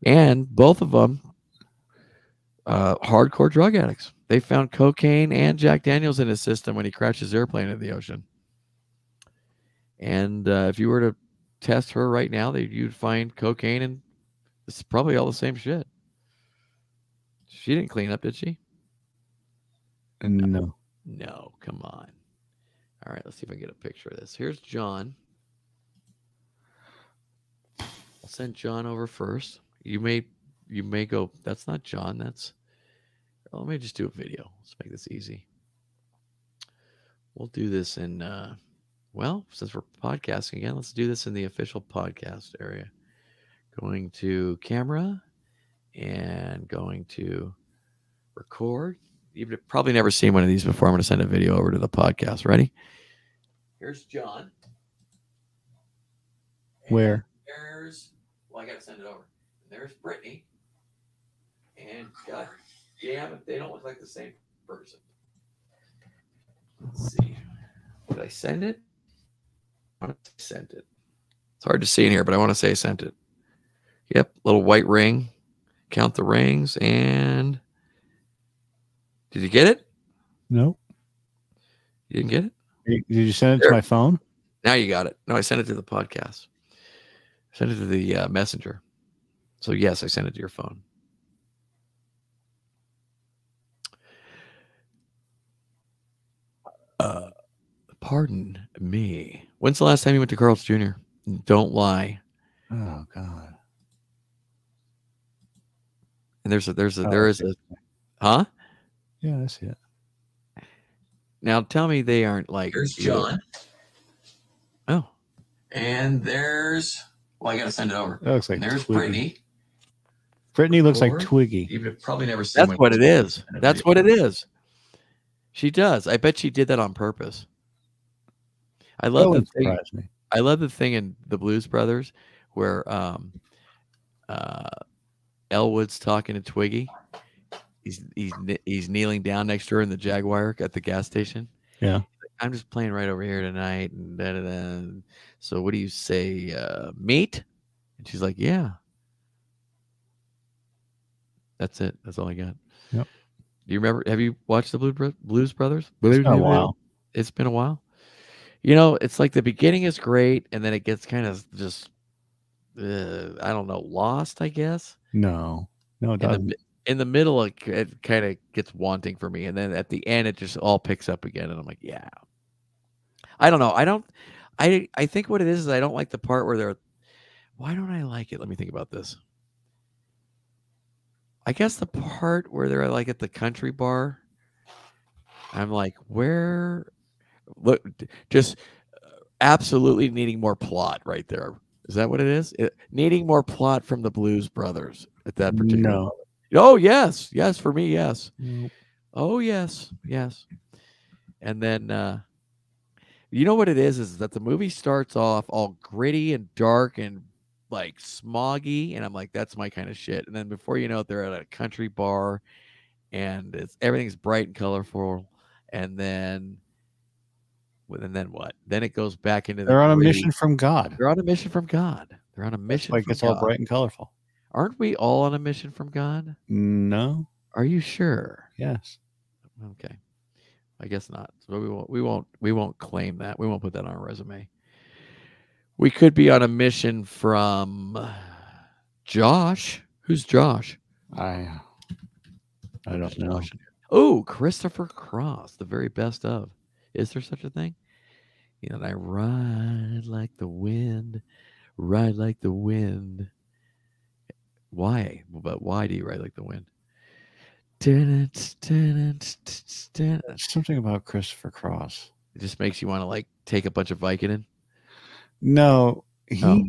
And both of them, uh, hardcore drug addicts. They found cocaine and Jack Daniels in his system when he crashed his airplane in the ocean. And uh, if you were to test her right now, they, you'd find cocaine and it's probably all the same shit. She didn't clean up, did she? No. No, come on. All right, let's see if I can get a picture of this. Here's John. I'll send John over first. You may you may go, that's not John, that's well, let me just do a video. Let's make this easy. We'll do this in uh well, since we're podcasting again, let's do this in the official podcast area. Going to camera and going to record. You've probably never seen one of these before. I'm going to send a video over to the podcast. Ready? Here's John. Where? There's, well, I got to send it over. There's Britney. And God damn it, they don't look like the same person. Let's see. Did I send it? I want to sent it. It's hard to see in here, but I want to say I sent it. Yep, little white ring. Count the rings and did you get it? No. You didn't get it? Did you send it There. to my phone? Now you got it. No, I sent it to the podcast. I sent it to the uh, messenger. So yes, I sent it to your phone. Uh, pardon me. When's the last time you went to Carl's Jr.? Don't lie. Oh God. And there's a there's a Oh, there is a huh? Yeah, I see it. Now tell me they aren't like Here's you know- John. Oh, And there's Well, I got to send it over. That looks like And there's Twiggy. Britney. Britney looks like Twiggy. You've probably never seen. That's what it is. That's video. what it is. She does. I bet she did that on purpose. I That love the thing. me. I love the thing in the Blues Brothers where um uh Elwood's talking to Twiggy. He's he's he's kneeling down next to her in the Jaguar at the gas station. Yeah. I'm just playing right over here tonight and da, da, da. So what do you say? Uh meat? And she's like, Yeah. That's it. That's all I got. Yep. Do you remember have you watched the Blue Bro- Blues Brothers? It's been a while. it's been a while. You know, it's like the beginning is great, and then it gets kind of just, uh, I don't know, lost. I guess No, no, it in the doesn't. mi- in the middle, it, it kind of gets wanting for me, and then at the end, it just all picks up again, and I'm like, yeah. I don't know. I don't. I I think what it is is I don't like the part where they're. Why don't I like it? Let me think about this. I guess the part where they're like at the country bar. I'm like, where? Look, just uh, absolutely needing more plot right there. Is that what it is? It- needing more plot from the Blues Brothers at that particular. No. moment. Oh yes, yes for me, yes. Oh yes, yes. And then uh you know what it is is that the movie starts off all gritty and dark and like smoggy and I'm like that's my kind of shit. And then before you know it they're at a country bar and it's everything's bright and colorful and then and then what? Then it goes back into They're on a mission from God. They're on a mission from God. They're on a mission Like it's all bright and colorful. Aren't we all on a mission from God? No. Are you sure? Yes. Okay. I guess not. So we won't we won't we won't claim that. We won't put that on our resume. We could be on a mission from Josh. Who's Josh? I. I don't know. Oh, Christopher Cross, the very best of. Is there such a thing? You know, and I ride like the wind, ride like the wind. Why? But why do you ride like the wind? Something about Christopher Cross. It just makes you want to like take a bunch of Vicodin. No, he Oh.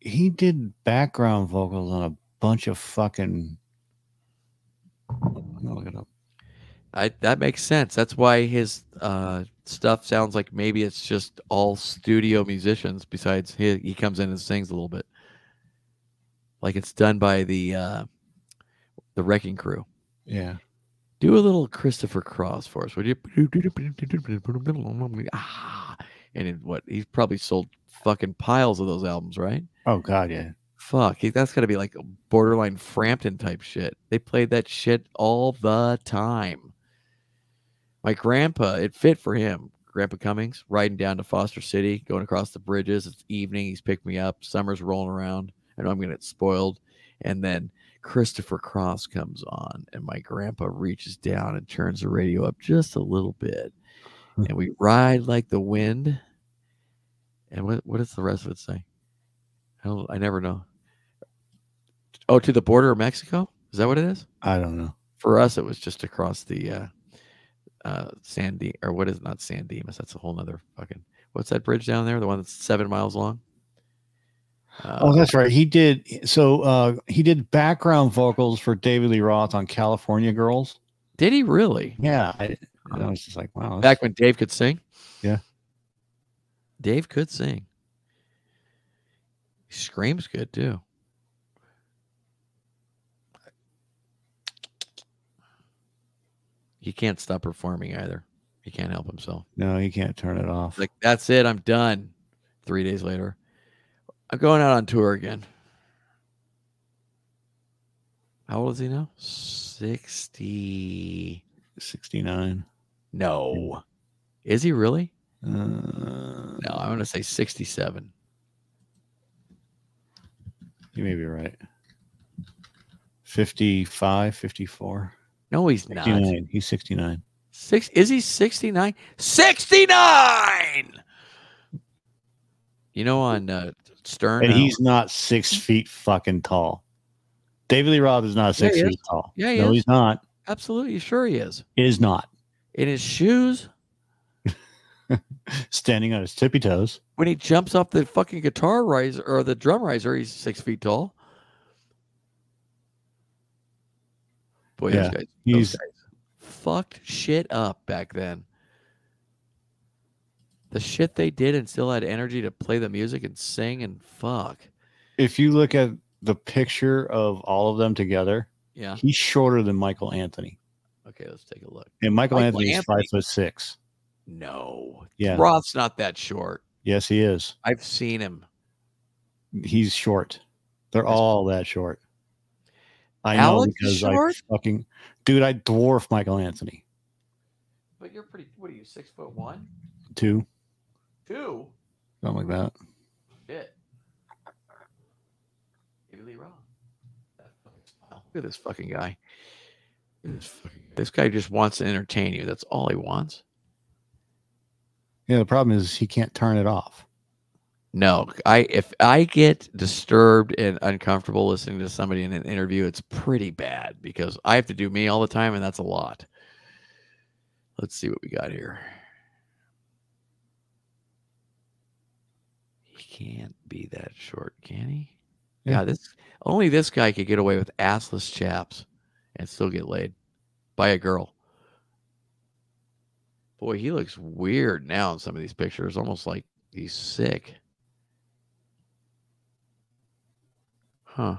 he did background vocals on a bunch of fucking. I'm look it up. I that makes sense. That's why his uh, stuff sounds like maybe it's just all studio musicians. Besides, he he comes in and sings a little bit, like it's done by the uh, the Wrecking Crew. Yeah. Do a little Christopher Cross for us, would you? Ah, and it, what he's probably sold fucking piles of those albums, right? Oh God, yeah. Fuck, that's got to be like borderline Frampton type shit. They played that shit all the time. My grandpa, it fit for him. Grandpa Cummings riding down to Foster City, going across the bridges. It's evening. He's picked me up. Summer's rolling around. I know I'm gonna get spoiled. And then Christopher Cross comes on, and my grandpa reaches down and turns the radio up just a little bit, Hmm. and we ride like the wind. And what what does the rest of it say? I, don't, I never know. Oh, to the border of Mexico? Is that what it is? I don't know. For us, it was just across the uh, uh, San Di- or what is it? not San Dimas? That's a whole nother fucking. What's that bridge down there? The one that's seven miles long. Uh, Oh, that's right. He did. So uh, he did background vocals for David Lee Roth on California Girls. did he really? Yeah, I, I was just like, wow. Back when Dave could sing. Yeah. Dave could sing. He screams good too. He can't stop performing either. He can't help himself. no, he can't turn it off. Like that's it. I'm done. Three days later, I'm going out on tour again. How old is he now? Sixty. 69. No, is he really? Uh, No, I'm going to say sixty-seven. You may be right. 55, 54. No, he's not. 69. He's 69. Six is he 69? 69! You know on uh, Stern. And he's not six mm. feet fucking tall. David Lee Roth is not six he feet is. tall. Yeah, he no, is. he's not. absolutely sure he is. Is not. In his shoes. *laughs* Standing on his tippy toes. When he jumps off the fucking guitar riser or the drum riser, he's six feet tall. Boy, Yeah, those guys, he's- guys fucked shit up back then. The shit they did and still had energy to play the music and sing and fuck. If you look at the picture of all of them together, Yeah. he's shorter than Michael Anthony. Okay, let's take a look. And Michael, Michael Anthony's Anthony- five foot six. No. Yeah. Roth's not that short. Yes, he is. I've seen him. He's short. They're That's- all that short. I know Alex is because short? I fucking dude, I dwarf Michael Anthony. But you're pretty what are you, six foot one? Two, Two? something like that. Shit. Maybe Lee Roth. That fucking smile. Look at this fucking guy. This, fucking, this guy just wants to entertain you. That's all he wants. Yeah, the problem is he can't turn it off. No, I if I get disturbed and uncomfortable listening to somebody in an interview, it's pretty bad because I have to do me all the time, and that's a lot. Let's see what we got here. He can't be that short, can he? Yeah. Yeah, this only this guy could get away with assless chaps and still get laid by a girl. Boy, he looks weird now in some of these pictures, almost like he's sick. Huh.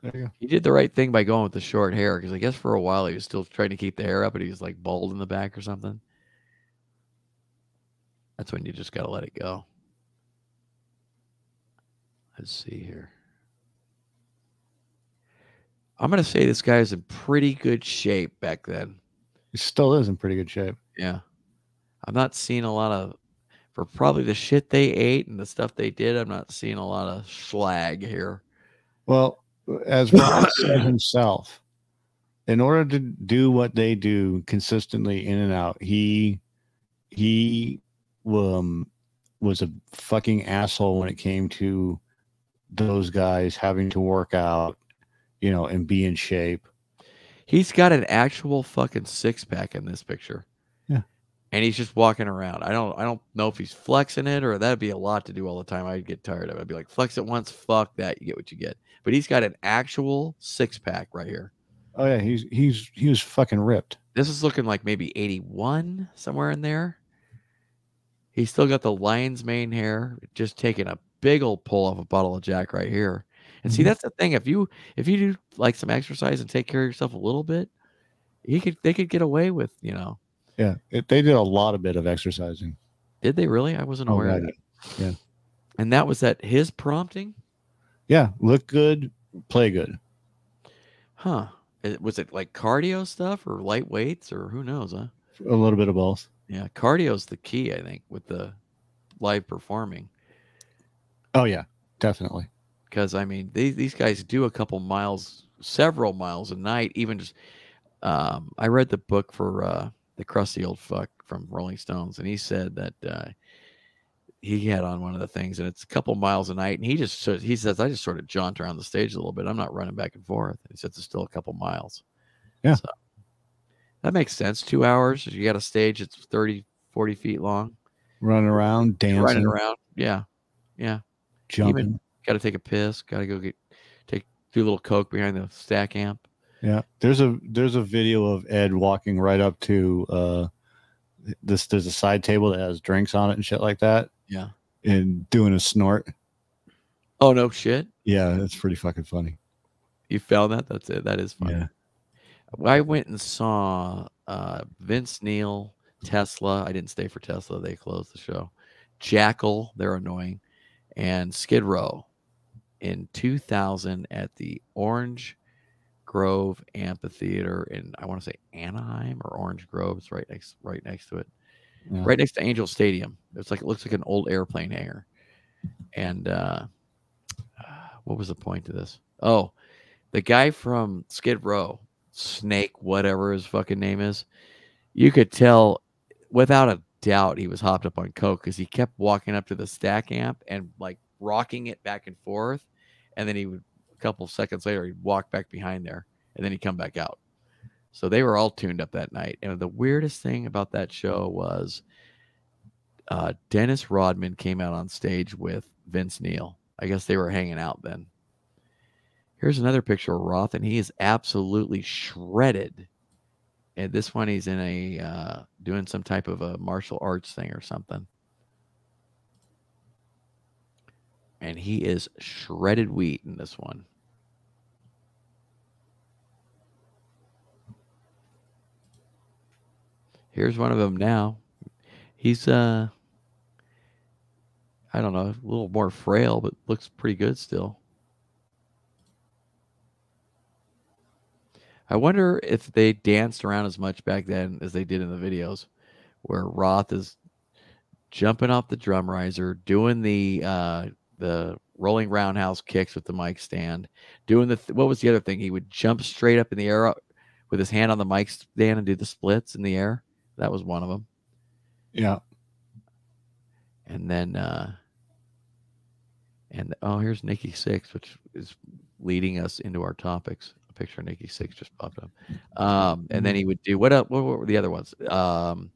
There you go. He did the right thing by going with the short hair because I guess for a while he was still trying to keep the hair up, but he was like bald in the back or something. That's when you just got to let it go. Let's see here. I'm going to say this guy is in pretty good shape back then. He still is in pretty good shape. Yeah. I'm not seeing a lot of, for probably the shit they ate and the stuff they did, I'm not seeing a lot of slag here. Well, as Rob said himself, in order to do what they do consistently in and out, he he um was a fucking asshole when it came to those guys having to work out, you know, and be in shape. He's got an actual fucking six pack in this picture. Yeah. And he's just walking around. I don't I don't know if he's flexing it or that'd be a lot to do all the time. I'd get tired of it. I'd be like, flex it once, fuck that, you get what you get. But he's got an actual six pack right here. Oh yeah, he's he's he was fucking ripped. This is looking like maybe 81 somewhere in there. He's still got the lion's mane hair, just taking a big old pull off a bottle of Jack right here. And see, Mhm. that's the thing. If you if you do like some exercise and take care of yourself a little bit, he could they could get away with, you know. Yeah, it, they did a lot of bit of exercising. Did they really? I wasn't Oh, aware of yeah, that. yeah. And that was that his prompting? Yeah, look good, play good. Huh. Was it like cardio stuff or light weights or who knows, huh? A little bit of both. Yeah, cardio's the key, I think, with the live performing. Oh yeah, definitely. because I mean these these guys do a couple miles, several miles a night. Even just, um, I read the book for uh, the crusty old fuck from Rolling Stones, and he said that uh, he had on one of the things, and it's a couple miles a night, and he just he says I just sort of jaunt around the stage a little bit. I'm not running back and forth. He says it's still a couple miles. Yeah. so that makes sense. Two hours. You got a stage that's 30, 40 feet long. Running around, dancing, Running around. Yeah, yeah. Jumping. Got to take a piss. Got to go get take do a little coke behind the stack amp. Yeah, there's a there's a video of Ed walking right up to uh this. There's a side table that has drinks on it and shit like that, Yeah. and doing a snort. Oh no shit! Yeah, that's pretty fucking funny. You found that? That's it. That is funny. Yeah. I went and saw uh, Vince Neil, Tesla. I didn't stay for Tesla; they closed the show. Jackyl, they're annoying, and Skid Row in 2000 at the Orange Grove Amphitheater in I want to say Anaheim or Orange Grove. It's right next right next to it. Yeah. right next to Angel Stadium. It's like it looks like an old airplane hangar. And uh, what was the point to this? Oh, the guy from Skid Row, Snake, whatever his fucking name is, you could tell without a doubt he was hopped up on coke because he kept walking up to the stack amp and like rocking it back and forth, and then he would a couple seconds later he'd walk back behind there, and then he'd come back out. So they were all tuned up that night. And the weirdest thing about that show was uh, Dennis Rodman came out on stage with Vince Neil. I guess they were hanging out then. Here's another picture of Roth, and he is absolutely shredded. And this one, he's in a uh, doing some type of a martial arts thing or something. And he is shredded wheat in this one. Here's one of them now. He's uh I don't know, a little more frail, but looks pretty good still. I wonder if they danced around as much back then as they did in the videos, where Roth is jumping off the drum riser, doing the uh, the rolling roundhouse kicks with the mic stand, doing the th- what was the other thing? He would jump straight up in the air uh, with his hand on the mic stand and do the splits in the air. That was one of them. Yeah. And then, uh, and oh, here's Nikki Sixx, which is leading us into our topics. Picture of Nikki Sixx just popped up. Um, and then he would do what up? What, what were the other ones? Um,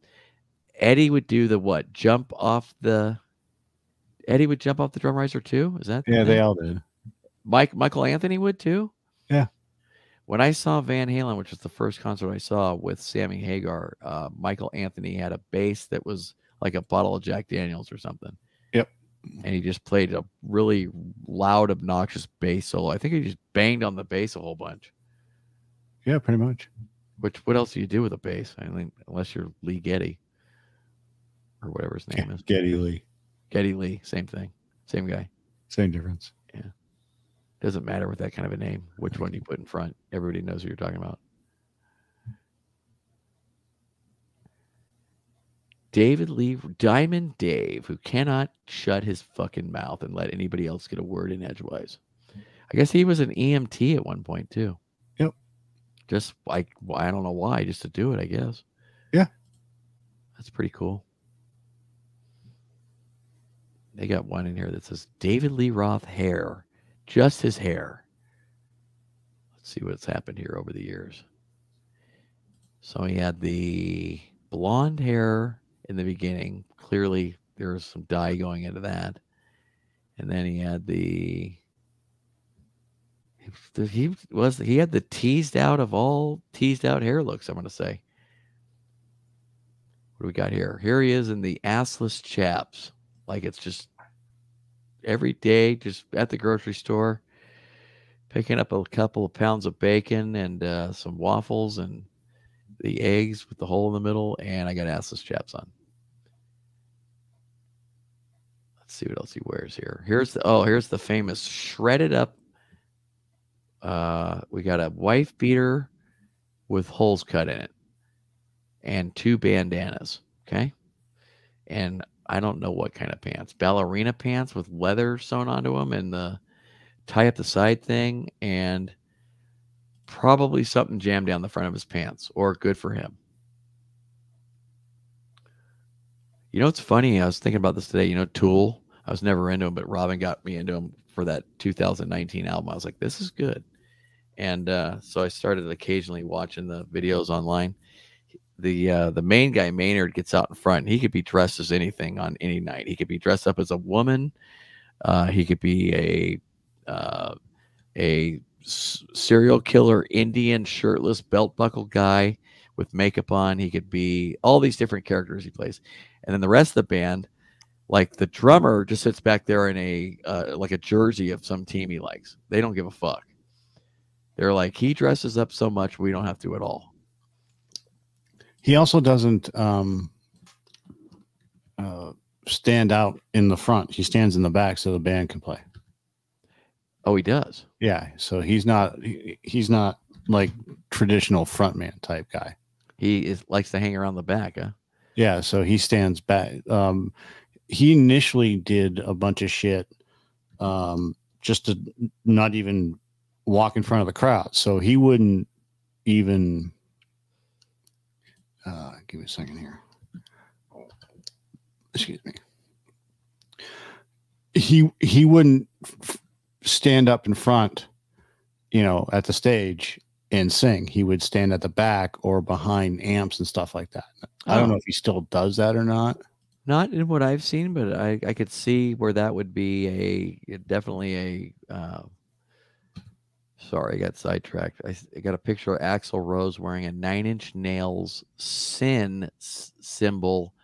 Eddie would do the what? Jump off the. Eddie would jump off the drum riser too. Is that? the Yeah, they all did. Mike Michael Anthony would too. Yeah. When I saw Van Halen, which was the first concert I saw with Sammy Hagar, uh, Michael Anthony had a bass that was like a bottle of Jack Daniels or something. And he just played a really loud, obnoxious bass solo. I think he just banged on the bass a whole bunch. Yeah, pretty much. Which what else do you do with a bass? I mean, unless you're Lee Geddy or whatever his name is. Geddy Lee. Geddy Lee, same thing, same guy. Same difference. Yeah, doesn't matter with that kind of a name, which one you put in front. Everybody knows who you're talking about. David Lee, Diamond Dave, who cannot shut his fucking mouth and let anybody else get a word in edgewise. I guess he was an EMT at one point too. Yep. Just like I don't know why, just to do it, I guess. Yeah. That's pretty cool. They got one in here that says David Lee Roth hair, just his hair. Let's see what's happened here over the years. So he had the blonde hair in the beginning. Clearly, there was some dye going into that. And then he had the he was he had the teased out of all teased out hair looks, I'm gonna say. What do we got here? Here he is in the assless chaps. Like it's just every day, just at the grocery store, picking up a couple of pounds of bacon and uh, some waffles and the eggs with the hole in the middle, and I got assless chaps on. Let's see what else he wears here. Here's the oh, here's the famous shredded up. Uh, we got a wife beater with holes cut in it, and two bandanas. Okay, and I don't know what kind of pants. Ballerina pants with leather sewn onto them, and the tie up the side thing, and probably something jammed down the front of his pants, or good for him. You know what's funny? I was thinking about this today. You know, Tool. I was never into him, but Robin got me into him for that 2019 album. I was like, this is good. And uh, so I started occasionally watching the videos online. The uh, the main guy Maynard gets out in front. He could be dressed as anything on any night. He could be dressed up as a woman. Uh, he could be a uh, a serial killer Indian shirtless belt buckle guy with makeup on. He could be all these different characters he plays, and then the rest of the band, like the drummer, just sits back there in a uh, like a jersey of some team he likes. They don't give a fuck. They're like he dresses up so much we don't have to at all. He also doesn't um, uh, stand out in the front. He stands in the back so the band can play. Oh, he does. Yeah, so he's not he, he's not like traditional frontman type guy. He is likes to hang around the back. Huh? Yeah, so he stands back. Um, he initially did a bunch of shit um, just to not even walk in front of the crowd. So he wouldn't even. Uh, give me a second here. Excuse me. He he wouldn't f- stand up in front, you know, at the stage and sing. He would stand at the back or behind amps and stuff like that. I don't Oh. know if he still does that or not. Not in what I've seen, but I, I could see where that would be a definitely a. Uh, sorry, I got sidetracked. I got a picture of Axl Rose wearing a Nine Inch Nails sin symbol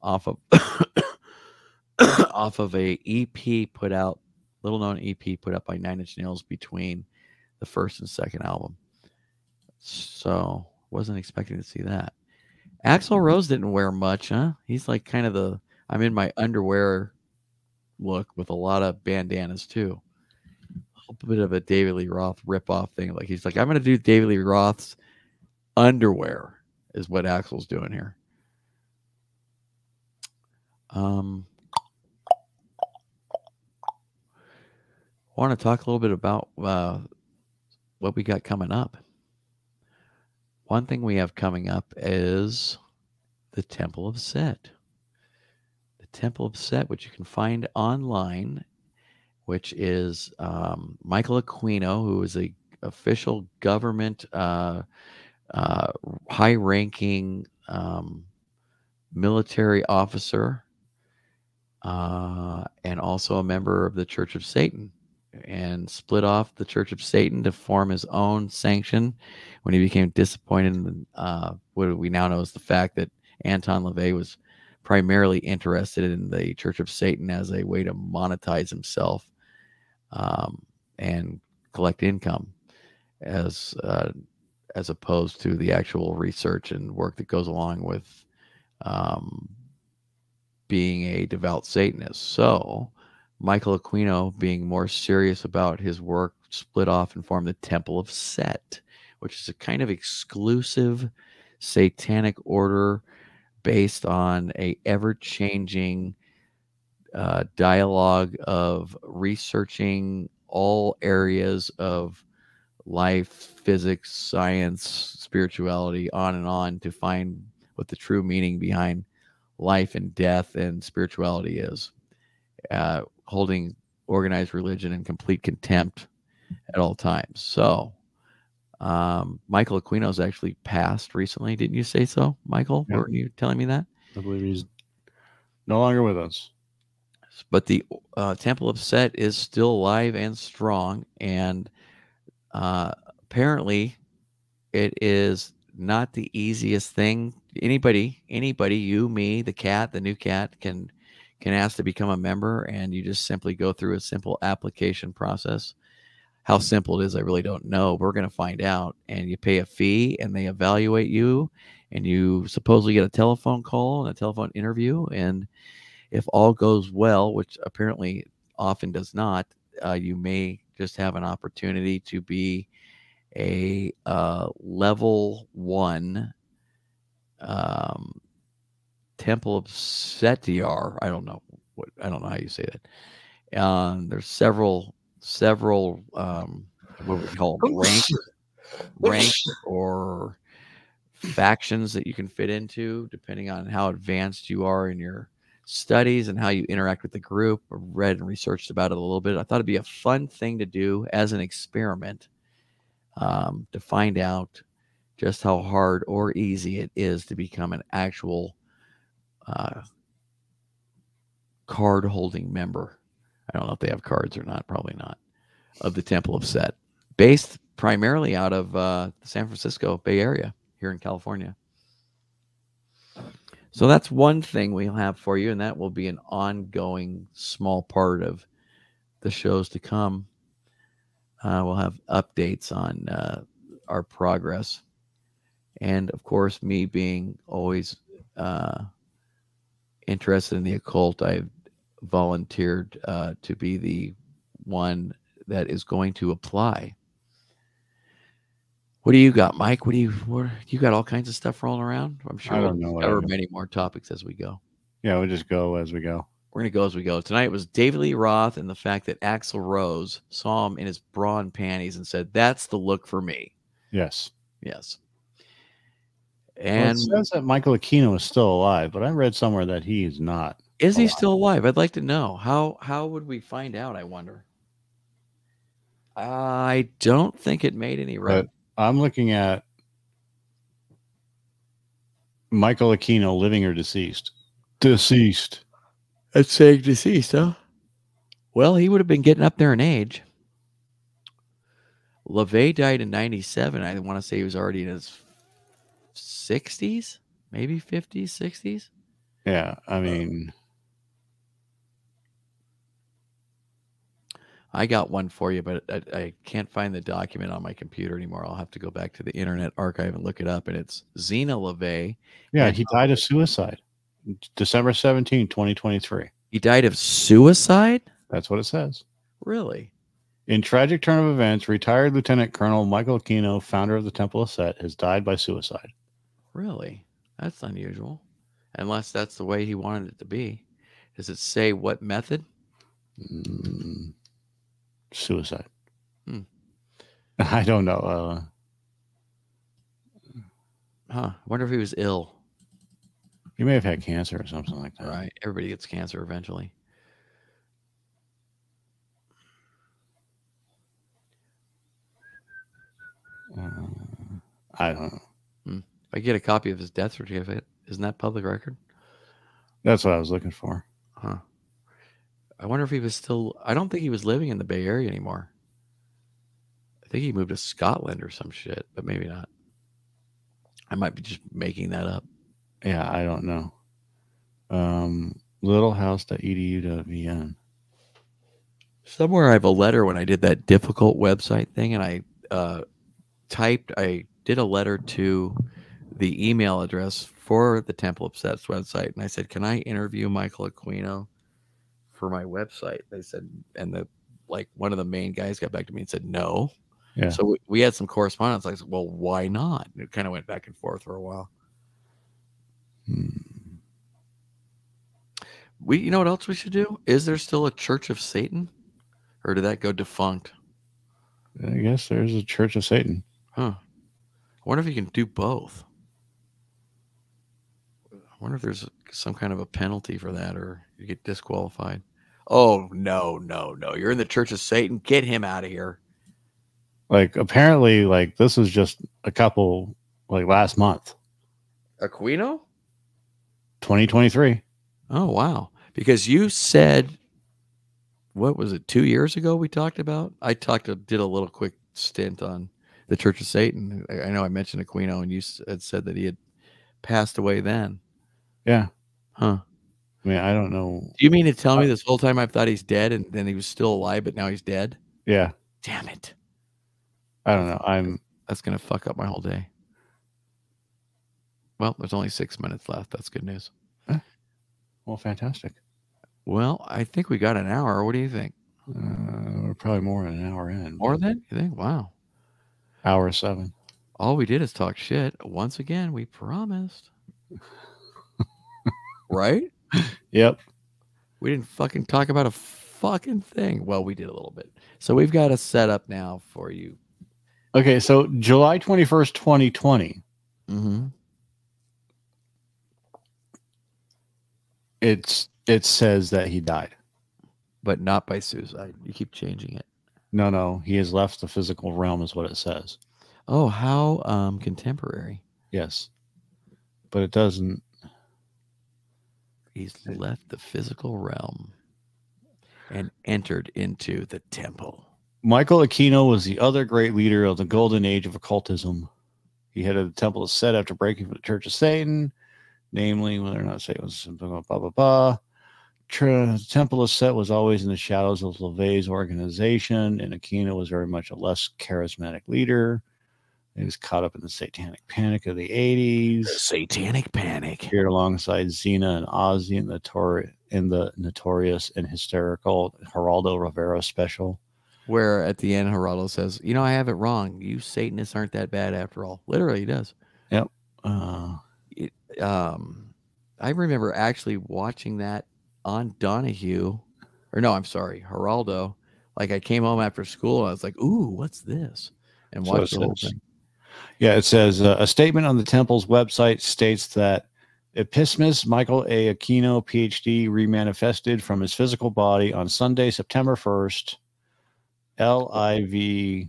off of *coughs* off of a EP put out, little known EP put out by Nine Inch Nails between the first and second album. So wasn't expecting to see that. Axl Rose didn't wear much, huh? He's like kind of the I'm in my underwear look with a lot of bandanas too. A bit of a David Lee Roth ripoff thing. Like he's like, I'm gonna do David Lee Roth's underwear, is what Axl's doing here. Um want to talk a little bit about uh, what we got coming up. One thing we have coming up is the Temple of Set. The Temple of Set, which you can find online, which is um, Michael Aquino, who is a official government, uh, uh, high-ranking um, military officer, uh, and also a member of the Church of Satan, and split off the Church of Satan to form his own sanction when he became disappointed in uh, what we now know is the fact that Anton LaVey was primarily interested in the Church of Satan as a way to monetize himself um, and collect income, as uh, as opposed to the actual research and work that goes along with um, being a devout Satanist. So, Michael Aquino, being more serious about his work, split off and formed the Temple of Set, which is a kind of exclusive satanic order based on a ever-changing uh, dialogue of researching all areas of life, physics, science, spirituality, on and on to find what the true meaning behind life and death and spirituality is. Uh, holding organized religion in complete contempt at all times. So, um, Michael Aquino's actually passed recently. Didn't you say so, Michael? Yeah. Were you telling me that? I believe he's no longer with us. but the uh, Temple of Set is still alive and strong, and uh, apparently, it is not the easiest thing. Anybody, anybody, you, me, the cat, the new cat, can can ask to become a member, and you just simply go through a simple application process. How simple it is, I really don't know. We're going to find out, and you pay a fee, and they evaluate you, and you supposedly get a telephone call and a telephone interview, and if all goes well, which apparently often does not, uh, you may just have an opportunity to be a uh, level one um, Temple of Setiar. I don't know what I don't know how you say that. Um, there's several several um, what we call rank rank or factions that you can fit into depending on how advanced you are in your studies and how you interact with the group. I read and researched about it a little bit. I thought it'd be a fun thing to do as an experiment um, to find out just how hard or easy it is to become an actual uh, card holding member. I don't know if they have cards or not, probably not, of the Temple of Set, based primarily out of uh, the San Francisco Bay Area here in California. So that's one thing we'll have for you, and that will be an ongoing small part of the shows to come. Uh, we'll have updates on uh, our progress. And of course, me being always uh, interested in the occult, I've volunteered uh, to be the one that is going to apply. What do you got, Mike? What do you what, you got? All kinds of stuff rolling around. I'm sure I we'll don't know I cover many more topics as we go. Yeah, we'll just go as we go. We're gonna go as we go. Tonight was David Lee Roth and the fact that Axl Rose saw him in his bra and panties and said, "That's the look for me." Yes. Yes. Well, And it says that Michael Aquino is still alive, but I read somewhere that he is not. is he still alive? I'd like to know. How how would we find out? I wonder. I don't think it made any re- But I'm looking at Michael Aquino, living or deceased. Deceased. That's saying deceased, huh? Well, he would have been getting up there in age. LaVey died in 97. I want to say he was already in his 60s, maybe 50s, 60s. Yeah, I uh, mean, I got one for you, but I, I can't find the document on my computer anymore. I'll have to go back to the Internet Archive and look it up. And it's Zeena LaVey. yeah, he died of suicide. December 17, 2023. He died of suicide? That's what it says. Really? In tragic turn of events, retired Lieutenant Colonel Michael Aquino, founder of the Temple of Set, has died by suicide. Really? That's unusual. Unless that's the way he wanted it to be. Does it say what method? Mm, suicide. Hmm. *laughs* I don't know. Uh, Huh. I wonder if he was ill. he may have had cancer or something like that. Right. Everybody gets cancer eventually. Uh, I don't know. I get a copy of his death certificate, isn't that public record? That's what I was looking for. Huh. I wonder if he was still. I don't think he was living in the Bay Area anymore. I think he moved to Scotland or some shit, but maybe not. I might be just making that up. Yeah, I don't know. Um, littlehouse.edu.vn. Somewhere I have a letter when I did that difficult website thing, and I uh, typed. I did a letter to the email address for the Temple of Set website, and I said, "Can I interview Michael Aquino for my website?" They said, and the like one of the main guys got back to me and said, "No." Yeah. So we, we had some correspondence. I said, "Well, why not?" And it kind of went back and forth for a while. Hmm. We, you know, what else we should do? Is there still a Church of Satan, or did that go defunct? I guess there's a Church of Satan. Huh. I wonder if you can do both. I wonder if there's some kind of a penalty for that or you get disqualified. Oh, no, no, no. You're in the Church of Satan. Get him out of here. Like apparently, like this was just a couple like last month, Aquino? 2023. Oh, wow. Because you said, what was it, two years ago we talked about? I talked, did a little quick stint on the Church of Satan. I I know I mentioned Aquino and you had said that he had passed away then. Yeah. Huh. I mean, I don't know. Do you mean to tell me this whole time I've thought he's dead and then he was still alive, but now he's dead? Yeah, Damn it. I don't know. I'm That's going to fuck up my whole day. Well, there's only six minutes left. That's good news. well, fantastic. Well, I think we got an hour. What do you think? Uh, we're probably more than an hour in. More than you think? Wow. hour seven. All we did is talk shit. Once again, we promised. *laughs* right? Yep. We didn't fucking talk about a fucking thing. Well, we did a little bit. So we've got a setup now for you. Okay, so July 21st, 2020. Mm-hmm. It's it says that he died. But not by suicide. You keep changing it. No, no, he has left the physical realm, is what it says. Oh, how um contemporary. Yes, but it doesn't. He's left the physical realm and entered into the temple. Michael Aquino was the other great leader of the golden age of occultism. He headed the Temple of Set after breaking from the Church of Satan, namely whether or not Satan was blah blah blah blah. blah. Tr- Temple of Set was always in the shadows of LaVey's organization, and Aquino was very much a less charismatic leader. He was caught up in the satanic panic of the 80s. satanic panic. appeared alongside Zeena and Ozzy in the tor- in the notorious and hysterical Geraldo Rivera special. Where at the end Geraldo says, You know, I have it wrong. You Satanists aren't that bad after all. Literally he does. Uh, Um I remember actually watching that on Donahue. Or no, I'm sorry, Geraldo. Like I came home after school and I was like, Ooh, what's this? And So watched the whole thing. Yeah, it says uh, a statement on the temple's website states that Ipsissimus Michael A. Aquino, PhD, remanifested from his physical body on Sunday, September 1st, LIV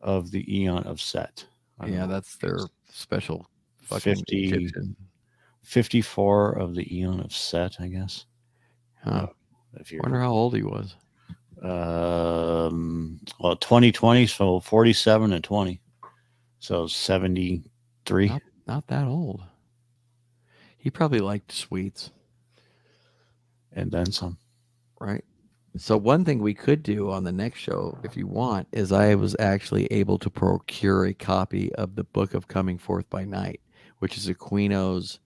of the Eon of Set. Yeah, know. that's their special fucking 50 Egyptian. 54 of the Eon of Set, I guess. Huh. If you're Wonder how old he was. um well 2020 so 47 and 20 so 73 Not, not that old. He probably liked sweets, and then some right? So one thing we could do on the next show, if you want, is I was actually able to procure a copy of the Book of Coming Forth by Night, which is Aquino's.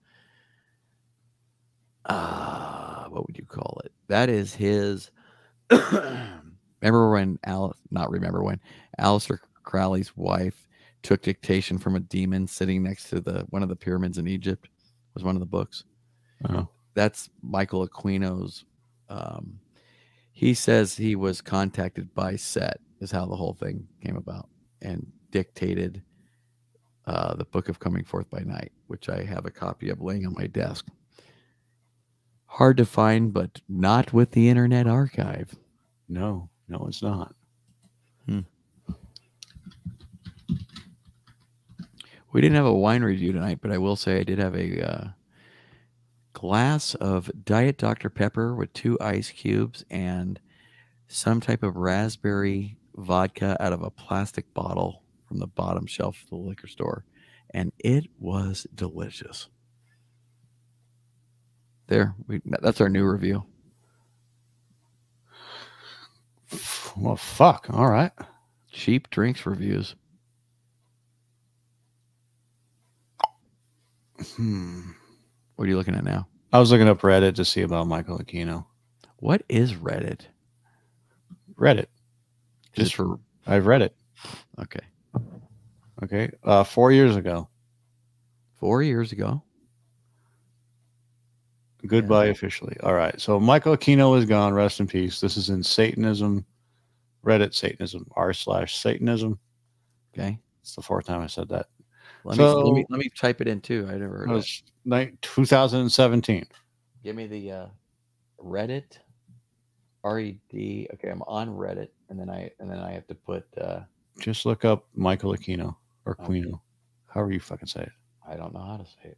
Uh, what would you call it? That is his. *coughs* remember when Al? Not remember when Aleister Crowley's wife took dictation from a demon sitting next to the one of the pyramids in Egypt. Was one of the books oh that's Michael Aquino's. Um, he says he was contacted by Set, is how the whole thing came about, and dictated uh, the Book of Coming Forth by Night, which I have a copy of laying on my desk. Hard to find, but not with the Internet Archive. no no it's not We didn't have a wine review tonight, but I will say I did have a uh, glass of Diet Dr. Pepper with two ice cubes and some type of raspberry vodka out of a plastic bottle from the bottom shelf of the liquor store. And it was delicious. There, we, that's our new review. well fuck all right Cheap drinks reviews. Hmm. What are you looking at now? i was looking up reddit to see about michael aquino What is Reddit? reddit Just Just- for i've read it okay. okay uh four years ago Four years ago. goodbye officially all right so michael aquino is gone rest in peace this is in satanism reddit satanism r slash satanism Okay. it's the fourth time i said that Let, me, let me let me type it in too. I never heard It of it. was ni- 2017 Give me the uh, Reddit. R E D. Okay, I'm on Reddit, and then I and then I have to put. Uh, just look up michael aquino or Okay. quino however you fucking say it I don't know how to say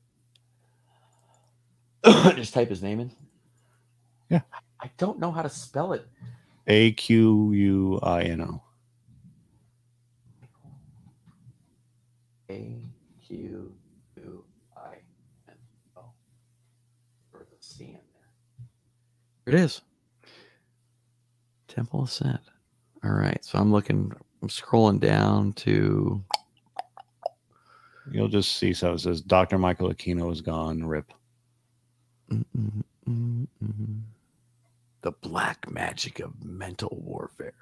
it. *coughs* Just type his name in. Yeah. I don't know how to spell it. A Q U I N O. Or the C in there. Here it is. Temple of Set. All right. So I'm looking, I'm scrolling down to You'll just see so it says Dr. Michael Aquino is gone. Rip. Mm, mm, mm. the black magic of mental warfare.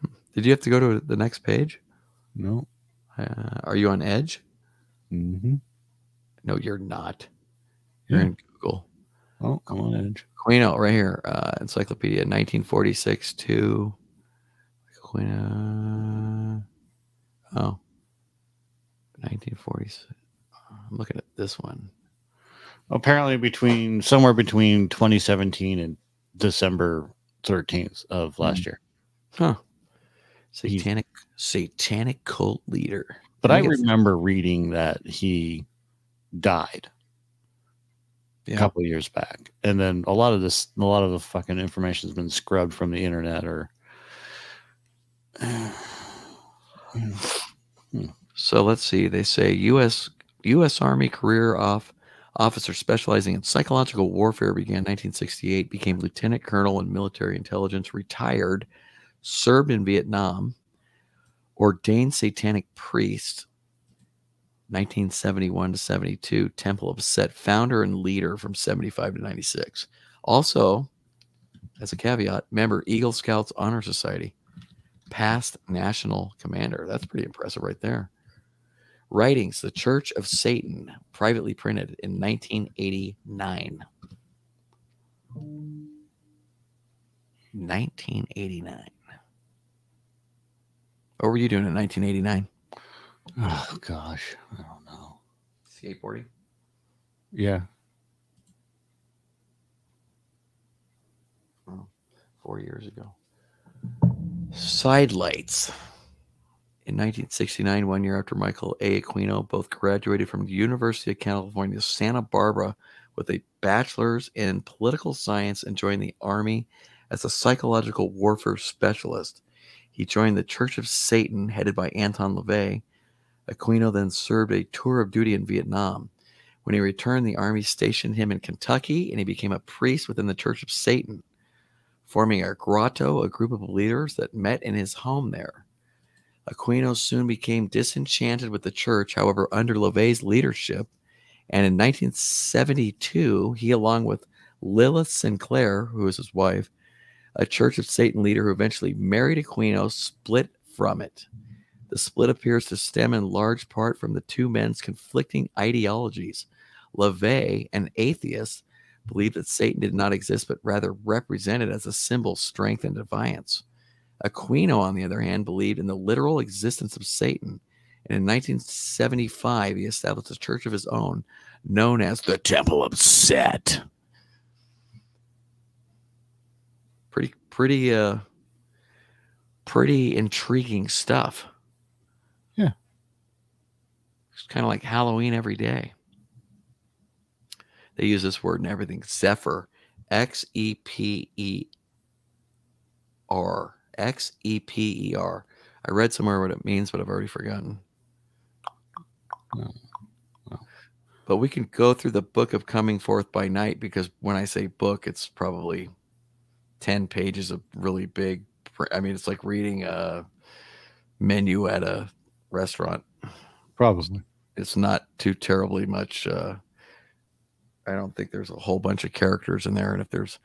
Hmm. Did you have to go to the next page? No. Uh, are you on Edge? Mm-hmm. No, you're not. You're Yeah. in Google. Oh, I'm on edge. Quino, right here, uh, Encyclopedia, 1946 to Quino. Oh, 1946. I'm looking at this one. Apparently, between somewhere between 2017 and December 13th of last year. Huh. Satanic, satanic cult leader. But I I remember reading that he died Yeah. a couple years back, and then a lot of this, a lot of the fucking information has been scrubbed from the internet or. *sighs* So let's see. They say U.S. U.S. Army career off officer specializing in psychological warfare began 1968. Became lieutenant colonel in military intelligence. Retired. Served in Vietnam. Ordained satanic priest. 1971 to 72. Temple of Set founder and leader from 75 to 96. Also, as a caveat, member Eagle Scouts Honor Society past national commander. That's pretty impressive right there. Writings, The Church of Satan, privately printed in 1989. 1989. What were you doing in 1989? Oh gosh, I don't know. Skateboarding. Yeah, oh, Four years ago. Sidelights. In 1969, one year after Michael A. Aquino both graduated from the University of California, Santa Barbara, with a bachelor's in political science and joined the Army as a psychological warfare specialist. He joined the Church of Satan, headed by Anton LaVey. Aquino then served a tour of duty in Vietnam. When he returned, the Army stationed him in Kentucky and he became a priest within the Church of Satan, forming a grotto, a group of leaders that met in his home there. Aquino soon became disenchanted with the church, however, under LaVey's leadership. And in 1972, he, along with Lilith Sinclair, who was his wife, a Church of Satan leader who eventually married Aquino, split from it. The split appears to stem in large part from the two men's conflicting ideologies. LaVey, an atheist, believed that Satan did not exist, but rather represented as a symbol of strength and defiance. Aquino, on the other hand, believed in the literal existence of Satan. And in 1975, he established a church of his own known as the Temple of Set. Pretty, uh, pretty intriguing stuff. Yeah. It's kind of like Halloween every day. They use this word in everything. Zephyr, X E P E R. X E P E R. I read somewhere what it means, but I've already forgotten. No. No. But we can go through the book of coming forth by night because when I say book, it's probably 10 pages of really big. I mean, it's like reading a menu at a restaurant. Probably. It's not too terribly much. Uh, I don't think there's a whole bunch of characters in there. And if there's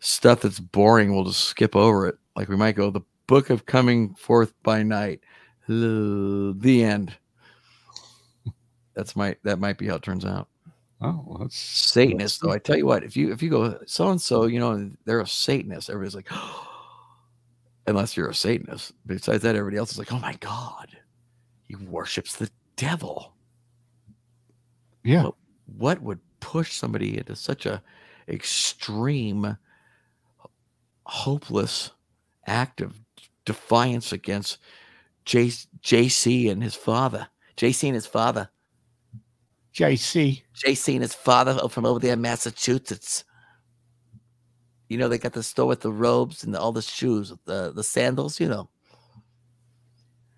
stuff that's boring, we'll just skip over it. Like we might go, the book of coming forth by night, the end. *laughs* That's my that might be how it turns out. Oh, well, that's Satanist, though. I tell you what, if you if you go so and so, you know, they're a Satanist, everybody's like, *gasps* unless you're a Satanist. Besides that, everybody else is like, oh my God, he worships the devil. yeah. What, what would push somebody into such a extreme, hopeless act of defiance against J, JC and his father? JC and his father. JC. JC and his father from over there in Massachusetts. You know, they got the store with the robes and the, all the shoes, the, the sandals, you know.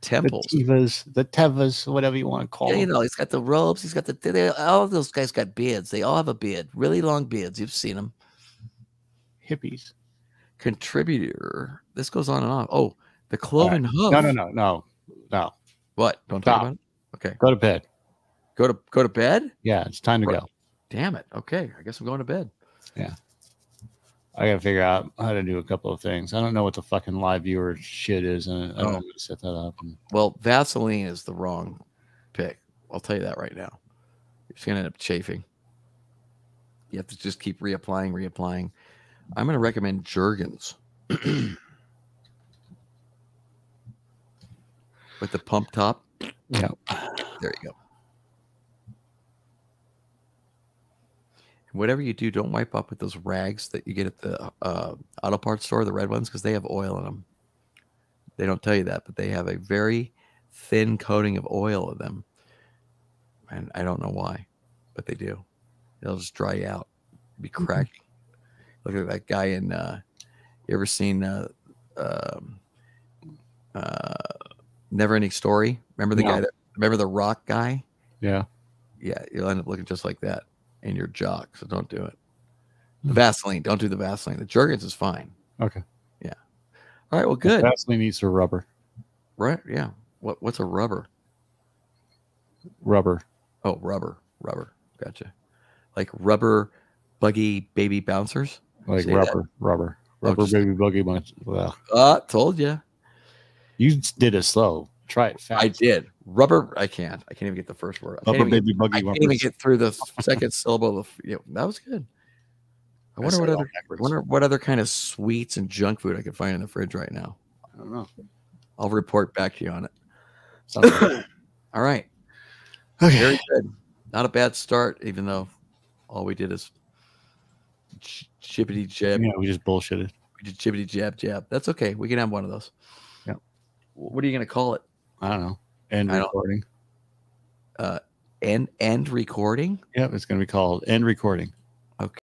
Temples. The. Tivas, the Tevas, whatever you want to call Yeah, you know, he's got the robes. He's got the. They, all of those guys got beards. They all have a beard, really long beards. You've seen them. Hippies. Contributor. This goes on and on. Oh, the cloven hoof. No, no, no, no, no. What? Don't talk about it. Okay, Go to bed. Go to go to bed. Yeah, it's time to Right. go. Damn it. Okay, I guess I'm going to bed. Yeah. I gotta figure out how to do a couple of things. I don't know what the fucking live viewer shit is, and I don't Oh. know how to set that up. Well, Vaseline is the wrong pick. I'll tell you that right now. You're just gonna end up chafing. You have to just keep reapplying, reapplying. I'm gonna recommend Jergens. *clears throat* With the pump top. Yeah. There you go. Whatever you do, don't wipe up with those rags that you get at the uh, auto parts store, the red ones, because they have oil in them. They don't tell you that, but they have a very thin coating of oil in them. And I don't know why, but they do. It'll just dry you out. Be cracking. Look at that guy in uh you ever seen uh um uh Never Ending Story? Remember the guy that remember the rock guy? yeah, Yeah, you'll end up looking just like that in your jock, so don't do it. The Hmm. Vaseline, don't do the Vaseline. The Jergens is fine. okay. Yeah. All right, well good. Vaseline needs for rubber. Right, yeah. What what's a rubber? Rubber. Oh, rubber, rubber. Gotcha. Like rubber buggy baby bouncers. Like that. rubber, rubber, Oh, rubber just- baby boogie bunch. Well, Uh, told you. you did it slow. Try it fast. I did. Rubber. I can't. I can't even get the first word. I can't, Rubber even, baby I buggy can't even get through the second syllable of. Yeah, that was good. I I wonder said what other. backwards. Wonder what other kind of sweets and junk food I could find in the fridge right now. I don't know. I'll report back to you on it. Sounds. *coughs* All right. okay. Very good. Not a bad start, even though all we did is ch- chippity jab. Yeah, we just bullshitted. We did jibbity jab jab. That's okay. We can have one of those. Yep. Wh- What are you gonna call it? I don't know. End I recording. Uh, end end recording? Yep, it's going to be called end recording.